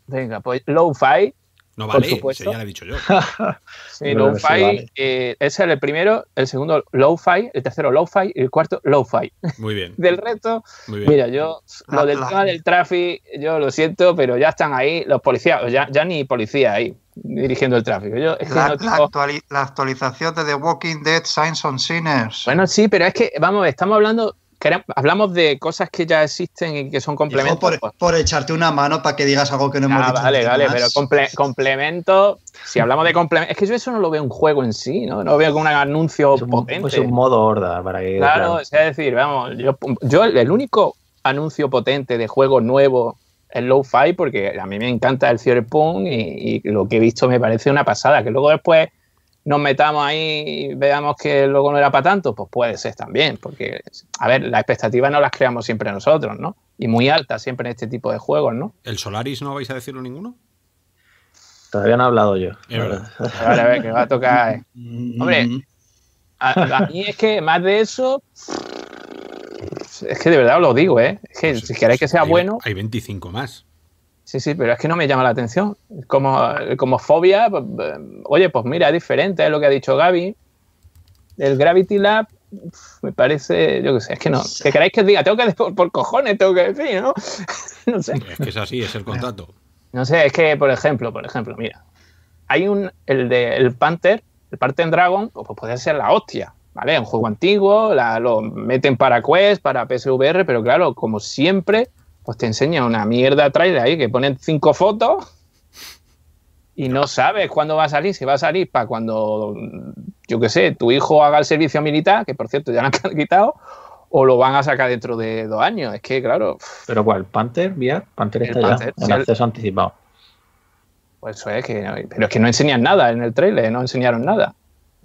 Venga, pues low-fi. No Por vale, supuesto. si ya lo he dicho yo. Sí, vale. eh, ese es el primero. El segundo, low-fi. El tercero, low-fi. Y el cuarto, low-fi. Muy bien. Del resto, Muy bien. mira, yo, lo del La- tema del tráfico, yo lo siento, pero ya están ahí los policías. Ya, ya ni policía ahí. dirigiendo el tráfico. Yo, es que La, no la tengo- actuali- la actualización de The Walking Dead Signs on Sinners. Bueno, sí, pero es que, vamos, estamos hablando, hablamos de cosas que ya existen y que son complementos. por, pues, por echarte una mano para que digas algo que no hemos Ah, dicho. vale, vale, más. pero comple- complementos, si hablamos de complementos, es que yo eso no lo veo un juego en sí, ¿no? No lo veo como un anuncio Es un, potente. es un modo horda para que. Claro, es decir, vamos, yo, yo el único anuncio potente de juego nuevo es Low-Fi porque a mí me encanta el Cyberpunk y, y lo que he visto me parece una pasada. Que luego después nos metamos ahí y veamos que luego no era para tanto, pues puede ser también, porque, a ver, las expectativas no las creamos siempre nosotros, ¿no? Y muy altas siempre en este tipo de juegos, ¿no? ¿El Solaris no vais a decirlo ninguno? Todavía no he hablado yo. Es verdad. Vale, a ver, que va a tocar... eh. Mm, Hombre, A, a mí es que más de eso... Es que de verdad os lo digo, ¿eh? Es que Pues, si queréis que sea hay- bueno... Hay 25 más. Sí, sí, pero es que no me llama la atención. Como, como fobia, pues, oye, pues mira, es diferente, es lo que ha dicho Gaby. El Gravity Lab me parece, yo qué sé, es que no. Que queráis que os diga, tengo que decir, por, por cojones, tengo que decir, ¿no? no sé. Es que es así, es el contrato. No sé, es que, por ejemplo, por ejemplo, mira, hay un, el de el Panther, el Panther Dragon, pues puede ser la hostia, ¿vale? Un juego antiguo, la- lo meten para Quest, para PSVR, pero claro, como siempre, pues te enseña una mierda trailer ahí que ponen cinco fotos y no sabes cuándo va a salir, si va a salir para cuando, yo qué sé, tu hijo haga el servicio militar, que por cierto ya lo han quitado, o lo van a sacar dentro de dos años. Es que, claro, ¿Pero cuál? ¿Panther? ¿VR? Panther está Panther, ya. En el- acceso anticipado. pues eso es que. Pero es que no enseñan nada en el trailer, no enseñaron nada.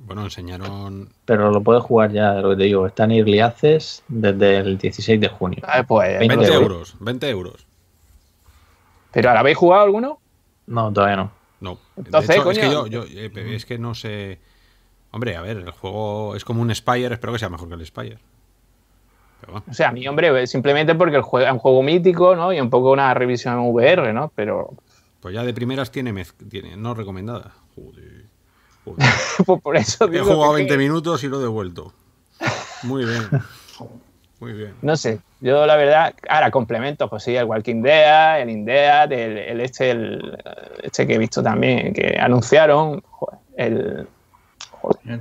Bueno, enseñaron. Pero lo puedes jugar ya, lo que te digo. Está en Early Access desde el 16 de junio. Ah, Pues, 20 20 euros. euros, 20 euros. ¿Pero ahora habéis jugado alguno? No, todavía no. No. Entonces, de hecho, es, que coño. yo, yo- eh, es que no sé. Hombre, a ver, el juego es como un Spire, espero que sea mejor que el Spire. Pero bueno, O sea, a mí, hombre, simplemente porque el juego es un juego mítico, ¿no? Y un poco una revisión VR, ¿no? Pero pues ya de primeras tiene, mez- tiene no recomendada. Joder. pues por eso He jugado que- 20 minutos y lo he devuelto. Muy bien. Muy bien. No sé, yo la verdad, ahora complementos, pues sí, el Walking Dead, el Indead, el, el este, el, este que he visto también, que anunciaron, joder, el... Joder,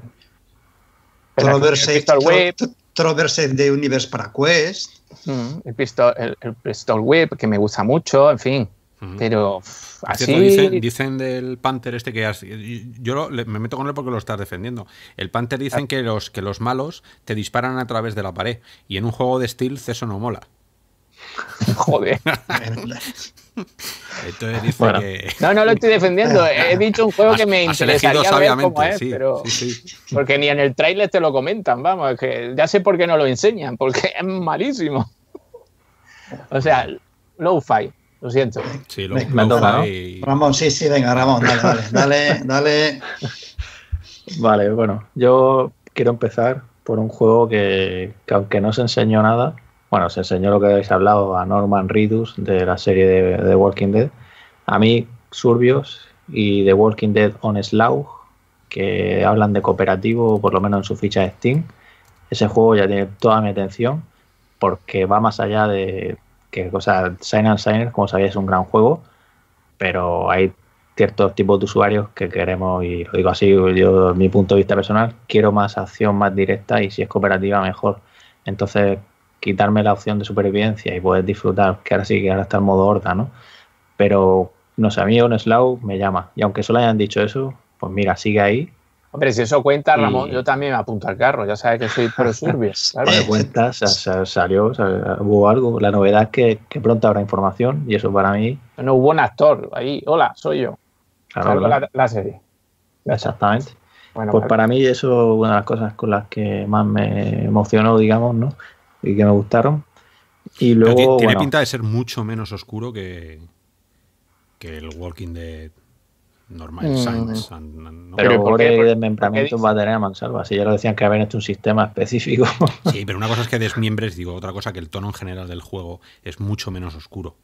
Troverse de Universe para Quest. mm, el, Pistol, el, el Pistol Whip, que me gusta mucho, en fin, Pero pff, así... cierto, dicen, dicen del Panther este que has- yo lo- me meto con él porque lo estás defendiendo. El Panther dicen Ah. que los que los malos te disparan a través de la pared y en un juego de stealth eso no mola. Joder. Entonces dice Bueno. que No, no lo estoy defendiendo. He dicho un juego que me interesaría ver cómo es, sí, pero sí, sí. porque ni en el tráiler te lo comentan, vamos, es que ya sé por qué no lo enseñan, porque es malísimo. O sea, low-fi, lo siento. Sí, lo, Me- me lo toca, ¿no? y- Ramón, sí, sí, venga, Ramón, dale, dale, dale, dale. Vale, bueno, yo quiero empezar por un juego que, que aunque no se enseñó nada, bueno, se enseñó lo que habéis hablado a Norman Reedus de la serie de, de Walking Dead. A mí, Surbios y The Walking Dead on Slough, que hablan de cooperativo, por lo menos en su ficha de Steam, ese juego ya tiene toda mi atención porque va más allá de que, o sea, Sign and como sabéis, es un gran juego, pero hay ciertos tipos de usuarios que queremos, y lo digo así, yo, mi punto de vista personal, quiero más acción más directa y si es cooperativa, mejor. Entonces, quitarme la opción de supervivencia y poder disfrutar, que ahora sí, que ahora está el modo horda, ¿no? Pero, no sé, a mí un Slow me llama. Y aunque solo hayan dicho eso, pues mira, sigue ahí. Hombre, si eso cuenta, Y- Ramón, yo también me apunto al carro. Ya sabes que soy pro. Claro. Sa- sa- salió, o sea, hubo algo. La novedad es que, que pronto habrá información y eso para mí, No hubo un actor ahí. Hola, soy yo. claro, la, la serie. exactamente. Bueno, Pues vale. para mí eso es una de las cosas con las que más me emocionó, digamos, ¿no? Y que me gustaron. Y luego, ti- tiene bueno, pinta de ser mucho menos oscuro que, que el Walking Dead normal. Mm. And- ¿no? pero, ¿Pero por qué? y ¿Por- desmembramiento por qué va a tener a mansalva. Si ya lo decían que habían hecho un sistema específico. Sí, pero una cosa es que desmiembres, digo, otra cosa que el tono en general del juego es mucho menos oscuro.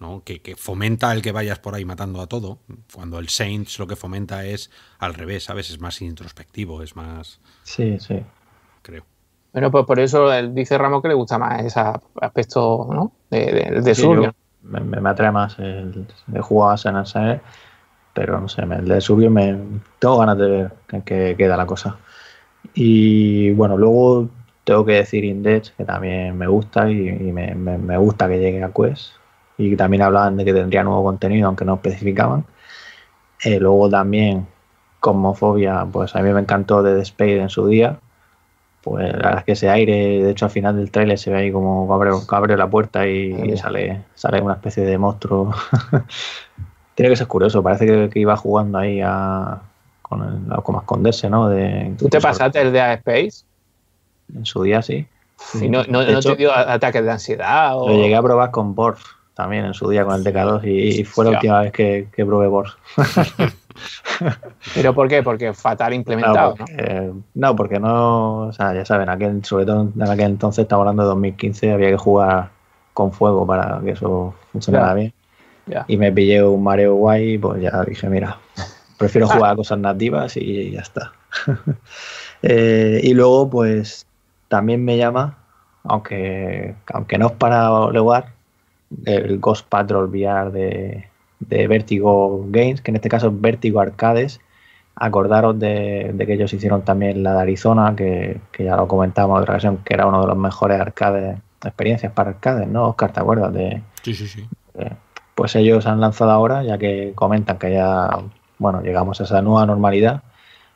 ¿no? Que, que fomenta el que vayas por ahí matando a todo, cuando el Saints lo que fomenta es al revés, ¿sabes? Es más introspectivo, es más, sí, sí. creo. Bueno, pues por eso él dice Ramón que le gusta más ese aspecto ¿no? de, de, de Sí, yo- me, me- me atrae más el, el juego a San Anselmo, pero no sé, el de subió me tengo ganas de ver en qué queda la cosa. Y bueno, luego tengo que decir Index, que también me gusta y, me, gusta que llegue a Quest. Y también hablaban de que tendría nuevo contenido, aunque no especificaban. Eh, luego también Cosmofobia, pues a mí me encantó de Spade en su día. Pues la verdad es que ese aire, de hecho al final del trailer se ve ahí como abre, abre la puerta y, sale, sale una especie de monstruo. Tiene que ser curioso, parece que, iba jugando ahí a, con el, como a esconderse, ¿no? De, ¿Tú te pasaste el de A Space? En su día sí. ¿Y no, no, te dio ataques de ansiedad? Lo llegué a probar con Borf también en su día con el DK2 y, fue la última vez que, que probé Borf. ¿Pero por qué? Porque fatal implementado. No, porque no, o sea, ya saben, aquel, sobre todo en aquel entonces, estamos hablando de 2015, había que jugar con fuego para que eso funcionara bien. Y me pillé un mareo guay, pues ya dije, mira, prefiero ah. jugar a cosas nativas y ya está. Eh, y luego, pues también me llama, aunque, aunque no es para jugar, el Ghost Patrol VR de, de Vertigo Games, que en este caso es Vertigo Arcades. Acordaros de, que ellos hicieron también la de Arizona, que, ya lo comentamos en otra ocasión, que era uno de los mejores arcades, experiencias para arcades, ¿no? Oscar, ¿te acuerdas? De, sí, sí, sí. Pues ellos han lanzado ahora, ya que comentan que ya, bueno, llegamos a esa nueva normalidad,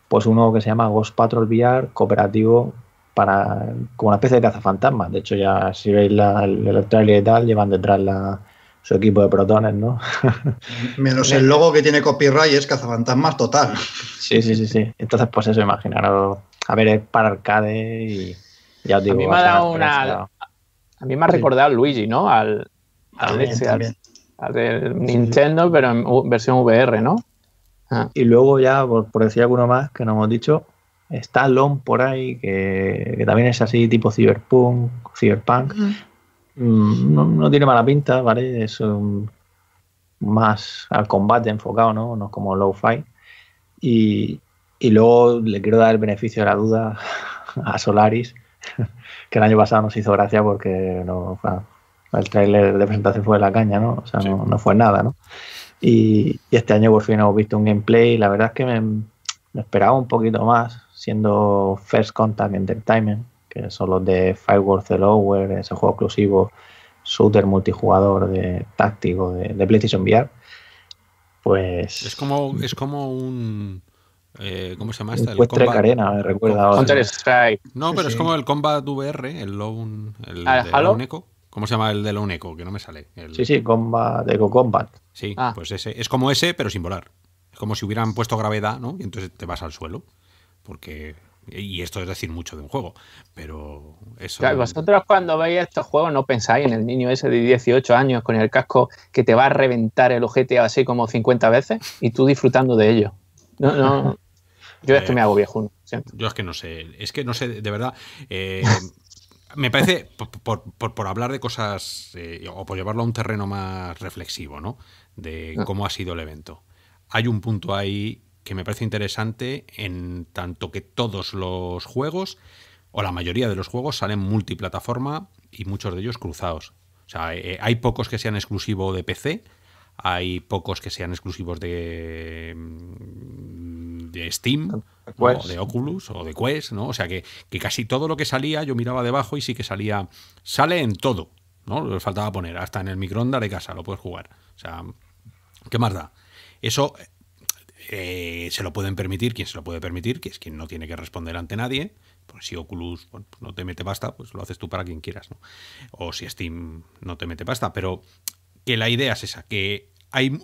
pues uno que se llama Ghost Patrol VR cooperativo para como una especie de cazafantasmas. De hecho, ya si veis la, el, el trailer y tal, llevan detrás la, su equipo de protones, ¿no? Menos el logo que tiene copyright es cazafantasmas total. Sí, sí, sí, sí. Entonces, pues eso, imaginaros. A ver, es para arcade y ya os digo. A mí me ha dado una. A mí me ha recordado Luigi, ¿no? Al, al, de Nintendo, pero en versión VR, ¿no? Ah. Y luego ya, por, decir alguno más que no hemos dicho, está Long por ahí, que, también es así tipo cyberpunk, cyberpunk, Mm, no, tiene mala pinta, ¿vale? Es más al combate enfocado, ¿no? No es como low fi. Y, luego le quiero dar el beneficio de la duda a Solaris, que el año pasado nos hizo gracia porque no, el trailer de presentación fue de la caña, ¿no? O sea, no, fue nada, ¿no? Y, este año por fin hemos visto un gameplay. La verdad es que me, me esperaba un poquito más, siendo First Contact Entertainment que son los de Firewall The Lower, ese juego exclusivo shooter multijugador de táctico de, PlayStation VR, pues... Es como, es como un... Eh, ¿Cómo se llama esta? El Combat... Arena, me recuerda No, pero es como el Combat VR, el Lone... El ah, de ¿Cómo se llama el de Lone Echo? Que no me sale. Sí, sí, Combat, Echo Combat. Sí, ah. pues ese. Es como ese, pero sin volar. Es como si hubieran puesto gravedad, ¿no? Y entonces te vas al suelo. Porque y esto es decir mucho de un juego, pero eso... vosotros cuando veis estos juegos no pensáis en el niño ese de 18 años con el casco que te va a reventar el ojete así como 50 veces y tú disfrutando de ello. No, no, yo es que me hago viejo. Yo es que no sé, es que no sé, de verdad... Eh, me parece, por, por, hablar de cosas, eh, o por llevarlo a un terreno más reflexivo, ¿no? De ah. cómo ha sido el evento. Hay un punto ahí que me parece interesante en tanto que todos los juegos, o la mayoría de los juegos, salen multiplataforma y muchos de ellos cruzados. O sea, eh, hay pocos que sean exclusivos de PC, hay pocos que sean exclusivos de, mm, de Steam, o de Oculus, o de Quest, ¿no? O sea, que, que, casi todo lo que salía, yo miraba debajo y sí que salía, sale en todo, ¿no? Le faltaba poner, hasta en el microondas de casa lo puedes jugar. O sea, ¿qué más da? Eso eh, se lo pueden permitir quien se lo puede permitir, que es quien no tiene que responder ante nadie. Pues si Oculus pues no te mete pasta, pues lo haces tú para quien quieras, ¿no? O si Steam no te mete pasta. Pero que la idea es esa, que hay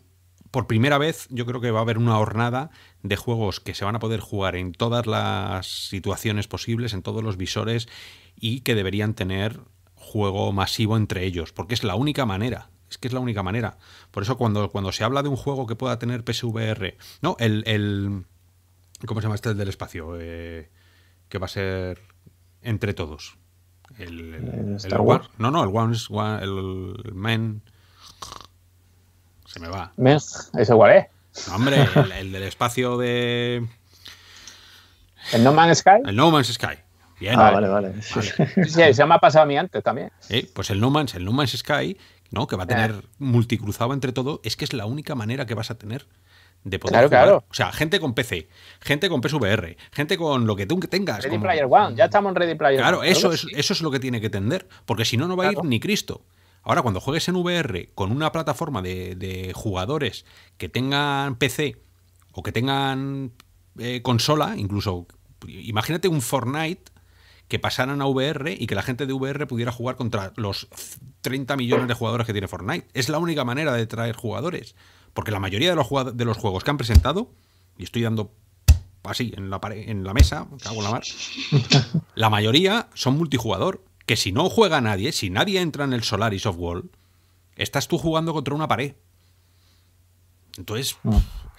por primera vez yo creo que va a haber una hornada de juegos que se van a poder jugar en todas las situaciones posibles, en todos los visores y que deberían tener juego masivo entre ellos, porque es la única manera es que es la única manera. Por eso cuando, cuando se habla de un juego que pueda tener PSVR, no, el, el ¿cómo se llama este el del espacio? Eh, que va a ser entre todos. El, el, One, no, no, el One, one el, Men. Se me va. ¿eso cuál es? No, hombre, el, del espacio de. ¿El No Man's Sky? El No Man's Sky. Bien, ah, vale, vale. Sí, se me ha pasado a mí antes también. pues el No Man's, el No Man's Sky ¿no? que va a tener multicruzado entre todo, es que es la única manera que vas a tener de poder Claro, jugar. claro. O sea, gente con PC, gente con PSVR, gente con lo que tú tengas. Ready como- Player One, ya estamos en Ready Player Claro, One. eso Algo es, eso es lo que tiene que tender, porque si no, no va a ir Claro. ni Cristo. Ahora, cuando juegues en VR con una plataforma de, de jugadores que tengan PC o que tengan eh, consola, incluso imagínate un Fortnite que pasaran a VR y que la gente de VR pudiera jugar contra los 30 millones de jugadores que tiene Fortnite. Es la única manera de traer jugadores, porque la mayoría de los, jugad- de los juegos que han presentado, y estoy dando así en la, en la mesa, me cago en la mar, la mayoría son multijugador. Que si no juega nadie, si nadie entra en el Solaris of World, estás tú jugando contra una pared. Entonces,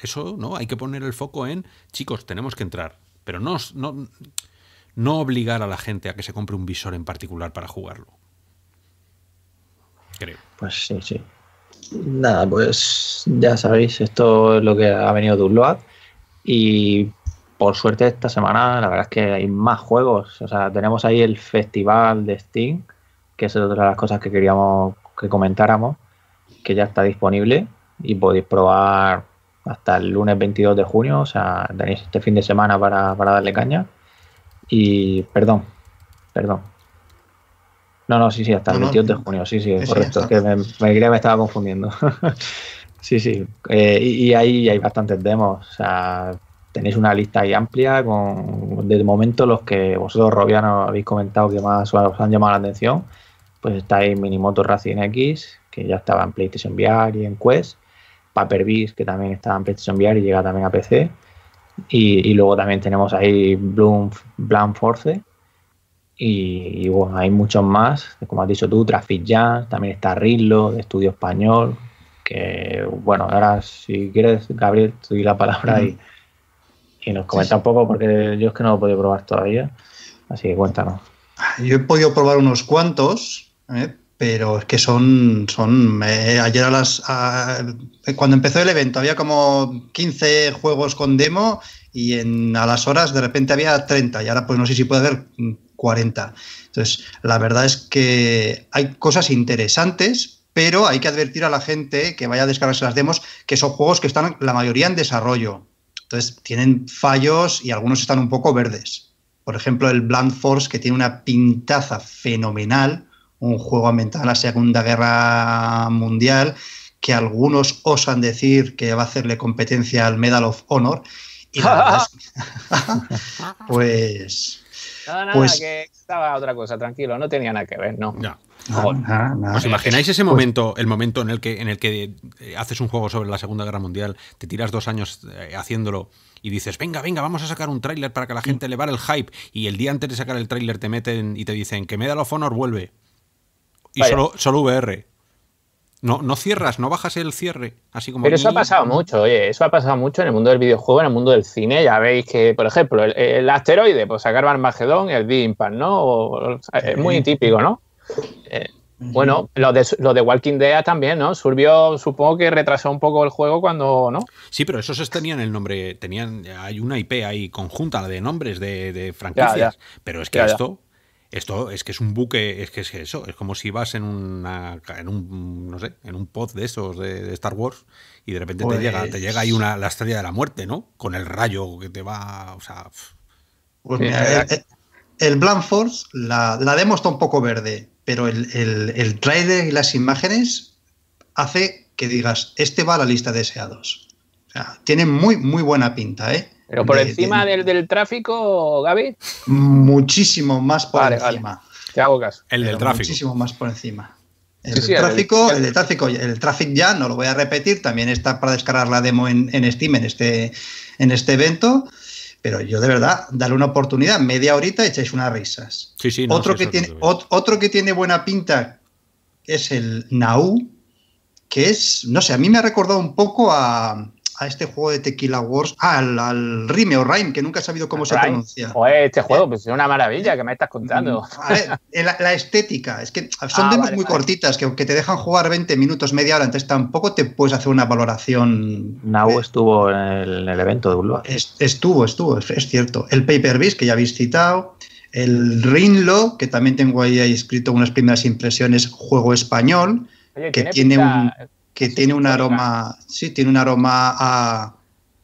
eso, ¿no? Hay que poner el foco en, chicos, tenemos que entrar. Pero no, no, no obligar a la gente a que se compre un visor en particular para jugarlo. Creo. Pues sí, sí. Nada, pues ya sabéis, esto es lo que ha venido de Upload. Y por suerte esta semana la verdad es que hay más juegos. O sea, tenemos ahí el festival de Steam, que es otra de las cosas que queríamos que comentáramos, que ya está disponible y podéis probar hasta el lunes 22 de junio. O sea, tenéis este fin de semana para, para darle caña. Y perdón, perdón. No, no, sí, sí, hasta el No, no. 22 de junio, sí, sí, sí, correcto. Es que me, me creía que me estaba confundiendo. sí, sí. Eh, y, y ahí hay bastantes demos. O sea, tenéis una lista ahí amplia con, de momento, los que vosotros, Robiano, habéis comentado que más os han llamado la atención. Pues está ahí Minimoto Racing X, que ya estaba en PlayStation VR y en Quest. Paper Beast, que también estaba en PlayStation VR y llega también a PC. Y, y luego también tenemos ahí Bloom, Blanc Force. Y, y bueno, hay muchos más, como has dicho tú, Traffic Jam, también está Rillo, de Estudio Español, que bueno, ahora si quieres, Gabriel, te doy la palabra y, y nos comenta un poco, porque yo es que no lo he podido probar todavía, así que cuéntanos. Yo he podido probar unos cuantos, ¿eh? pero es que son, son eh, ayer a las a- cuando empezó el evento había como 15 juegos con demo y en, a las horas de repente había 30 y ahora pues no sé si puede haber mm, 40. Entonces, la verdad es que hay cosas interesantes, pero hay que advertir a la gente que vaya a descargarse las demos que son juegos que están la mayoría en desarrollo. Entonces, tienen fallos y algunos están un poco verdes. Por ejemplo, el Blunt Force, que tiene una pintaza fenomenal, un juego ambientado en la Segunda Guerra Mundial, que algunos osan decir que va a hacerle competencia al Medal of Honor. Y la verdad es- pues. Nada, nada, Pues- que estaba otra cosa, tranquilo, no tenía nada que ver, no. Nada, nada. ¿Os imagináis ese Pues- momento, el momento en el que, en el que eh, haces un juego sobre la Segunda Guerra Mundial, te tiras dos años eh, haciéndolo y dices, venga, venga, vamos a sacar un tráiler para que la gente le vara el hype y el día antes de sacar el tráiler te meten y te dicen que Medal of Honor vuelve y Vaya. solo, solo VR. No, no cierras, no bajas el cierre, así como... Pero eso ha pasado mucho, oye, eso ha pasado mucho en el mundo del videojuego, en el mundo del cine. Ya veis que, por ejemplo, el, el asteroide, pues sacar Armagedón y el Big Impact, ¿no? O- o sea, es muy típico, ¿no? Eh, bueno, lo de, lo de Walking Dead también, ¿no? Surbió, supongo que retrasó un poco el juego cuando, ¿no? Sí, pero esos tenían el nombre, tenían, hay una IP ahí conjunta de nombres de, de franquicias, Ya, pero es que Ya, ya. esto, esto es que es un buque, es que es eso, es como si vas en una, en un, no sé, en un pod de esos de, de Star Wars y de repente Pues- te llega, te llega ahí una la estrella de la muerte, ¿no? Con el rayo que te va, o sea, Pues mira, el, el Blunt Force, la, la demo está un poco verde, pero el, el, el trailer y las imágenes hace que digas, este va a la lista de deseados. O sea, tiene muy, muy buena pinta, ¿eh? Pero por De- encima de- del, del tráfico, Gaby, Muchísimo más por Vale, vale. encima. te hago caso. el del tráfico. Muchísimo más por encima. El, Sí, tráfico, el- el, de tráfico, el Traffic ya, no lo voy a repetir, también está para descargar la demo en, en Steam en este, en este evento. Pero yo de verdad, dale una oportunidad, media horita echáis unas risas. Sí, sí, no, otro, sí, que tiene, ot- otro que tiene buena pinta es el Nau, que es, no sé, a mí me ha recordado un poco a, a este juego de Tequila Wars, al, al Rime o Rhyme, que nunca he sabido cómo se pronuncia. Joder, este juego, pues es una maravilla que me estás contando. A ver, la, la estética, es que son Ah, demos vale, muy vale. cortitas, que, que te dejan jugar 20 minutos, media hora, entonces tampoco te puedes hacer una valoración. Nau Eh, estuvo en el, en el evento de es- estuvo, estuvo, es, es cierto. El Paper Beast, que ya habéis citado. El Rinlo, que también tengo ahí, escrito unas primeras impresiones, juego español, Oye, que tiene pinta- que tiene un aroma, sí, tiene un aroma a,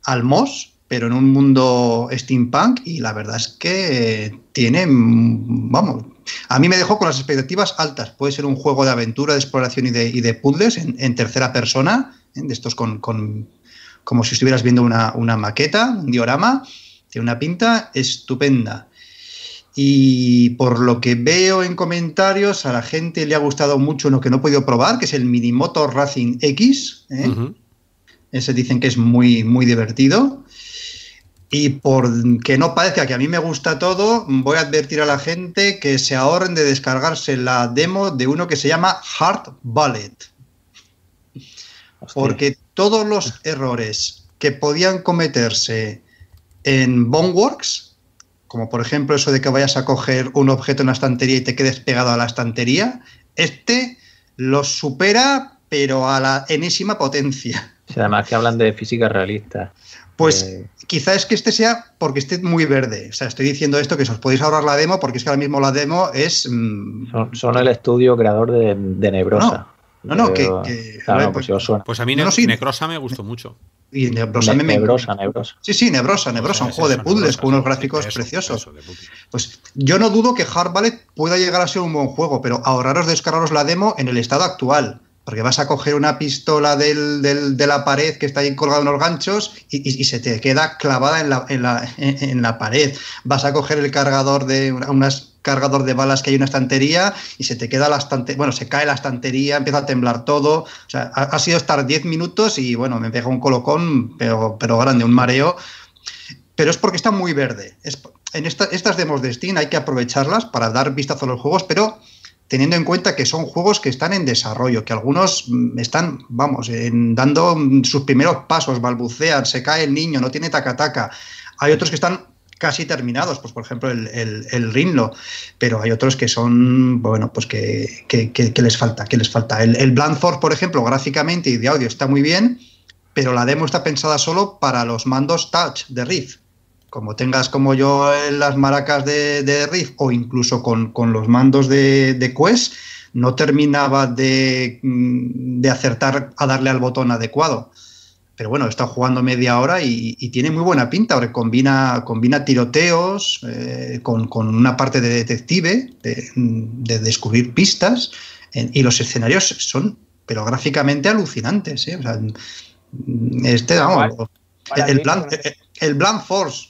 al MOS, pero en un mundo steampunk y la verdad es que tiene, vamos, a mí me dejó con las expectativas altas. Puede ser un juego de aventura, de exploración y de, y de puzzles en, tercera persona, ¿eh? de estos con, con, como si estuvieras viendo una, una maqueta, un diorama, tiene una pinta estupenda. Y por lo que veo en comentarios, a la gente le ha gustado mucho lo que no he podido probar, que es el Minimoto Racing X. ¿eh? Ese dicen que es muy, muy divertido. Y por que no parezca que a mí me gusta todo, voy a advertir a la gente que se ahorren de descargarse la demo de uno que se llama Hard Ballet. Porque todos los errores que podían cometerse en Boneworks como por ejemplo eso de que vayas a coger un objeto en la estantería y te quedes pegado a la estantería, este los supera, pero a la enésima potencia. además que hablan de física realista. Pues eh, quizá es que este sea porque esté muy verde. O sea, estoy diciendo esto que os podéis ahorrar la demo porque es que ahora mismo la demo es... Mm, son, el estudio creador de, Nebrosa. No, no, que... pues, pues, a mí Necrosa me gustó mucho. Y Nebrosa, me Nebrosa, Nebrosa. Sí, sí, Nebrosa, Nebrosa, un juego de puzzles con unos gráficos preciosos. pues yo no dudo que Hard Ballet pueda llegar a ser un buen juego, pero ahorraros descargaros la demo en el estado actual. Porque vas a coger una pistola del, de la pared que está ahí colgada en los ganchos y, se te queda clavada en la, en, la, en la, pared. Vas a coger el cargador de unas cargador de balas que hay una estantería y se te queda la estantería, bueno, se cae la estantería, empieza a temblar todo. O sea, ha, sido estar 10 minutos y bueno, me pega un colocón, pero, pero grande, un mareo. Pero es porque está muy verde. en estas demos de Steam hay que aprovecharlas para dar vistazo a los juegos, pero teniendo en cuenta que son juegos que están en desarrollo, que algunos mm, están, vamos, dando sus primeros pasos, balbucean, se cae el niño, no tiene taca-taca. Hay otros que están casi terminados, pues por ejemplo el, el, Rinlo, pero hay otros que son, bueno, pues que, que, les falta, que les falta. El, el Force, por ejemplo, gráficamente y de audio está muy bien, pero la demo está pensada solo para los mandos touch de Rift. Como tengas como yo las maracas de, de Rift o incluso con, con los mandos de, de, Quest, no terminaba de, mm, de acertar a darle al botón adecuado pero bueno, está jugando media hora y, tiene muy buena pinta, porque combina, combina tiroteos eh, con, una parte de detective, de, descubrir pistas, y los escenarios son, pero gráficamente alucinantes. ¿eh? este, vamos, el, plan, el, Force,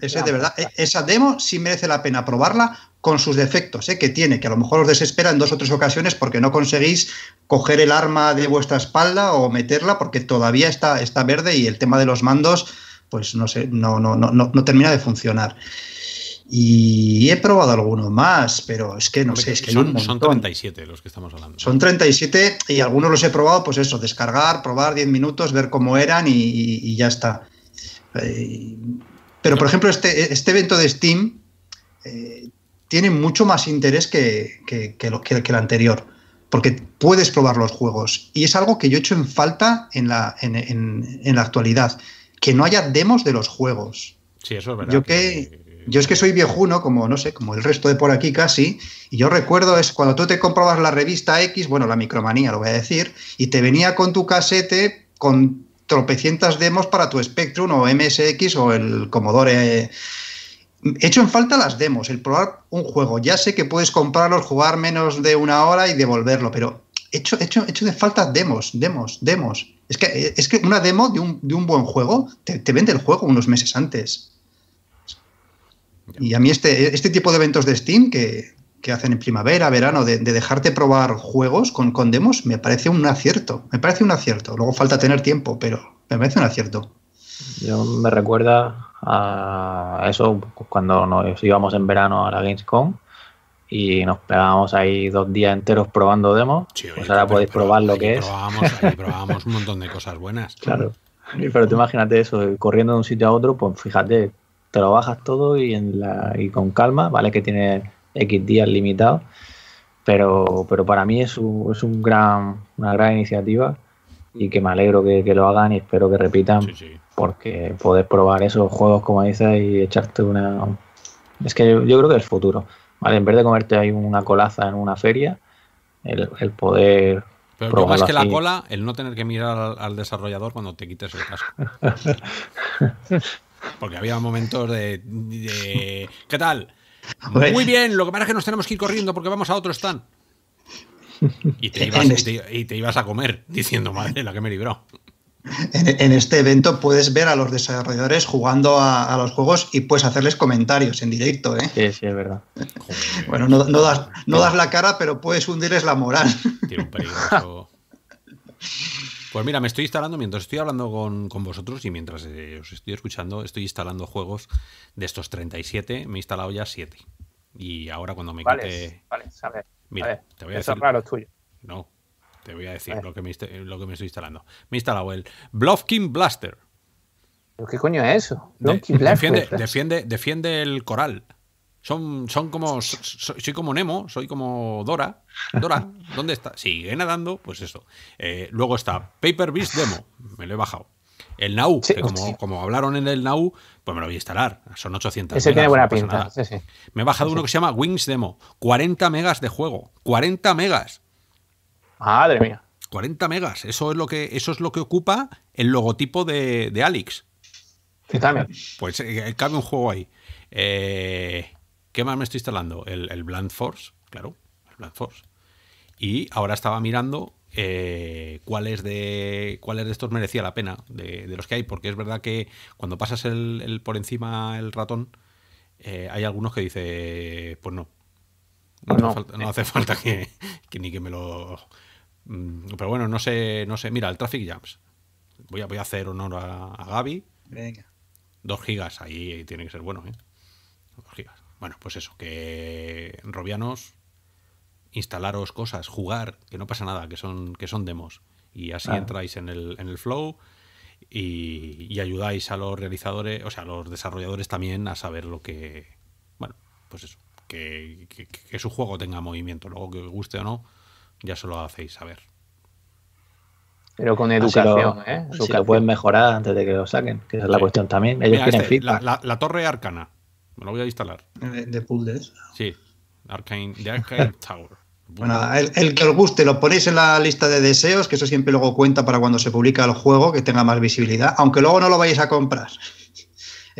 ese de verdad, esa demo sí merece la pena probarla con sus defectos ¿eh? que tiene, que a lo mejor os desespera en dos o tres ocasiones porque no conseguís coger el arma de vuestra espalda o meterla porque todavía está, está verde y el tema de los mandos, pues no sé, no, no, no, no termina de funcionar. Y he probado alguno más, pero es que no sé, es que son, son 37 los que estamos hablando. Son 37 y algunos los he probado, pues eso, descargar, probar 10 minutos, ver cómo eran y, ya está. Eh, pero, por ejemplo, este, este evento de Steam eh, tiene mucho más interés que, que, lo, que, el anterior, porque puedes probar los juegos. Y es algo que yo he hecho en falta en la, en, la actualidad, que no haya demos de los juegos. Sí, eso es verdad. Yo que, yo es que soy viejuno, como no sé, como el resto de por aquí casi, y yo recuerdo es cuando tú te comprabas la revista X, bueno, la micromanía lo voy a decir, y te venía con tu casete con tropecientas demos para tu Spectrum o MSX o el Commodore hecho en falta las demos, el probar un juego. Ya sé que puedes comprarlo, jugar menos de una hora y devolverlo, pero he hecho, hecho, hecho de falta demos, demos, demos. Es que, es que una demo de un, de un buen juego te, vende el juego unos meses antes. Y a mí este, este tipo de eventos de Steam que, hacen en primavera, verano, de, dejarte probar juegos con, con, demos, me parece un acierto. Me parece un acierto. Luego falta tener tiempo, pero me parece un acierto. Yo me recuerda a eso cuando nos íbamos en verano a la Gamescom y nos pegábamos ahí dos días enteros probando demos. pues ahora podéis probar lo que es. Probábamos, un montón de cosas buenas. Claro. Pero tú imagínate eso, corriendo de un sitio a otro, pues fíjate, te lo bajas todo y, en la, y con calma, ¿vale? Que tiene X días limitados. Pero, pero para mí es, un, es un gran, una gran iniciativa y que me alegro que, lo hagan y espero que repitan porque poder probar esos juegos como dices y echarte una es que yo, creo que es el futuro ¿vale? en vez de comerte ahí una colaza en una feria el, poder Pero yo más que la cola, el no tener que mirar al, al desarrollador cuando te quites el casco. Porque había momentos de, de- ¿Qué tal? Hombre. Muy bien, lo que pasa es que nos tenemos que ir corriendo porque vamos a otro stand. Y te ibas, y te, y te ibas a comer diciendo, madre, la que me libró. En, en este evento puedes ver a los desarrolladores jugando a, a los juegos y puedes hacerles comentarios en directo. ¿eh? Sí, sí, es verdad. Joder, Bueno, no, no das, no das la cara, pero puedes hundirles la moral. tiene un peligroso. Pues mira, me estoy instalando, mientras estoy hablando con, con vosotros y mientras eh, os estoy escuchando, estoy instalando juegos de estos 37, me he instalado ya 7. Y ahora cuando me Vale, quite... vale, a ver. Mira, a ver, te voy a decir- raro es tuyo. No, te voy a decir A ver. lo que, me, lo que me estoy instalando. Me he instalado el Bluffkin Blaster. ¿Pero qué coño es eso? De- defiende, defiende, defiende el coral. Son, son como. so- so- soy como Nemo, soy como Dora. Dora, ¿dónde está? Sigue nadando, pues eso. Eh, luego está Paper Beast Demo, me lo he bajado. El Sí, que como, como hablaron en el Now, pues me lo voy a instalar. Son 800 Ese tiene buena no pinta. nada. Sí, sí. Me he bajado uno que se llama Wings Demo. 40 megas de juego. 40 megas. Madre mía. 40 megas. Eso es lo que, eso es lo que ocupa el logotipo de, de Alex. Yo también. Pues eh, cabe un juego ahí. Eh, ¿Qué más me estoy instalando? El, el Bland Force, claro, el Bland Force. Y ahora estaba mirando eh, cuáles de cuáles de estos merecía la pena de, de los que hay, porque es verdad que cuando pasas el, el por encima el ratón, eh, hay algunos que dice, pues no. No, hace falta, no hace falta que, que ni que me lo. Mm, Pero bueno, no sé, no sé. Mira, el Traffic Jams. Voy a, voy a hacer honor a, a Gaby. Venga. 2 gigas, ahí tiene que ser bueno, ¿eh? 2 gigas. Bueno, pues eso, que Robianos, instalaros cosas, jugar, que no pasa nada, que son, que son demos. Y así Ah. entráis en el, en el flow y, y ayudáis a los realizadores, o sea, a los desarrolladores también a saber lo que. Bueno, pues eso, que, que- que su juego tenga movimiento. Luego que os guste o no, ya se lo hacéis saber. Pero con educación, lo, ¿eh? si lo pueden mejorar antes de que lo saquen, que esa es la Sí. cuestión también. Ellos Mira, quieren este, la, feedback. la- la torre arcana. Me lo voy a instalar. De, de puzzles. Sí, Arcane, The Arcane Tower. Bueno, el, el que os guste lo ponéis en la lista de deseos, que eso siempre luego cuenta para cuando se publica el juego, que tenga más visibilidad, aunque luego no lo vayáis a comprar.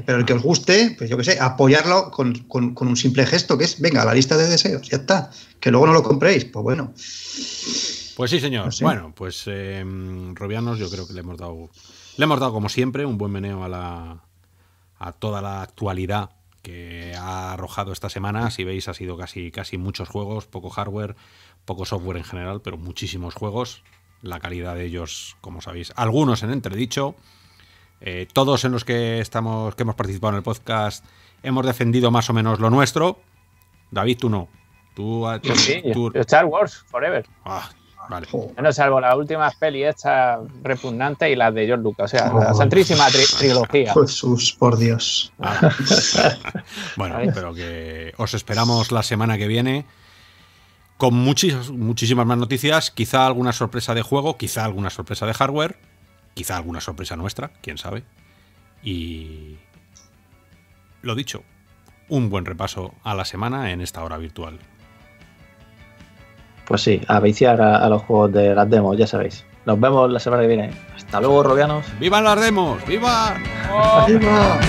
Pero el que os guste, pues yo qué sé, apoyarlo con, con- con un simple gesto, que es, venga, la lista de deseos, ya está. Que luego no lo compréis, pues bueno. Pues sí, señor. No sé. Bueno, pues eh, Robianos, yo creo que le hemos dado, le hemos dado como siempre un buen meneo a la a toda la actualidad que ha arrojado esta semana. Si veis, ha sido casi casi muchos juegos, poco hardware, poco software en general, pero muchísimos juegos. La calidad de ellos, como sabéis, algunos en entredicho. Eh, todos en los que estamos, que hemos participado en el podcast, hemos defendido más o menos lo nuestro. David, tú no. Tú, tú- Sí, tú- yo- Star Wars Forever. Ah, vale. Bueno, salvo las últimas pelis estas repugnantes y las de George Lucas. O sea, Oh. la santrísima tri- trilogía. Jesús, por Dios. Ah. bueno, pero que os esperamos la semana que viene con muchis- muchísimas más noticias, quizá alguna sorpresa de juego, quizá alguna sorpresa de hardware, quizá alguna sorpresa nuestra, quién sabe. Y lo dicho, un buen repaso a la semana en esta hora virtual. Pues sí, a viciar a, a los juegos de las demos, ya sabéis. Nos vemos la semana que viene. Hasta luego, Robianos. ¡Vivan las demos! ¡Viva! ¡Viva!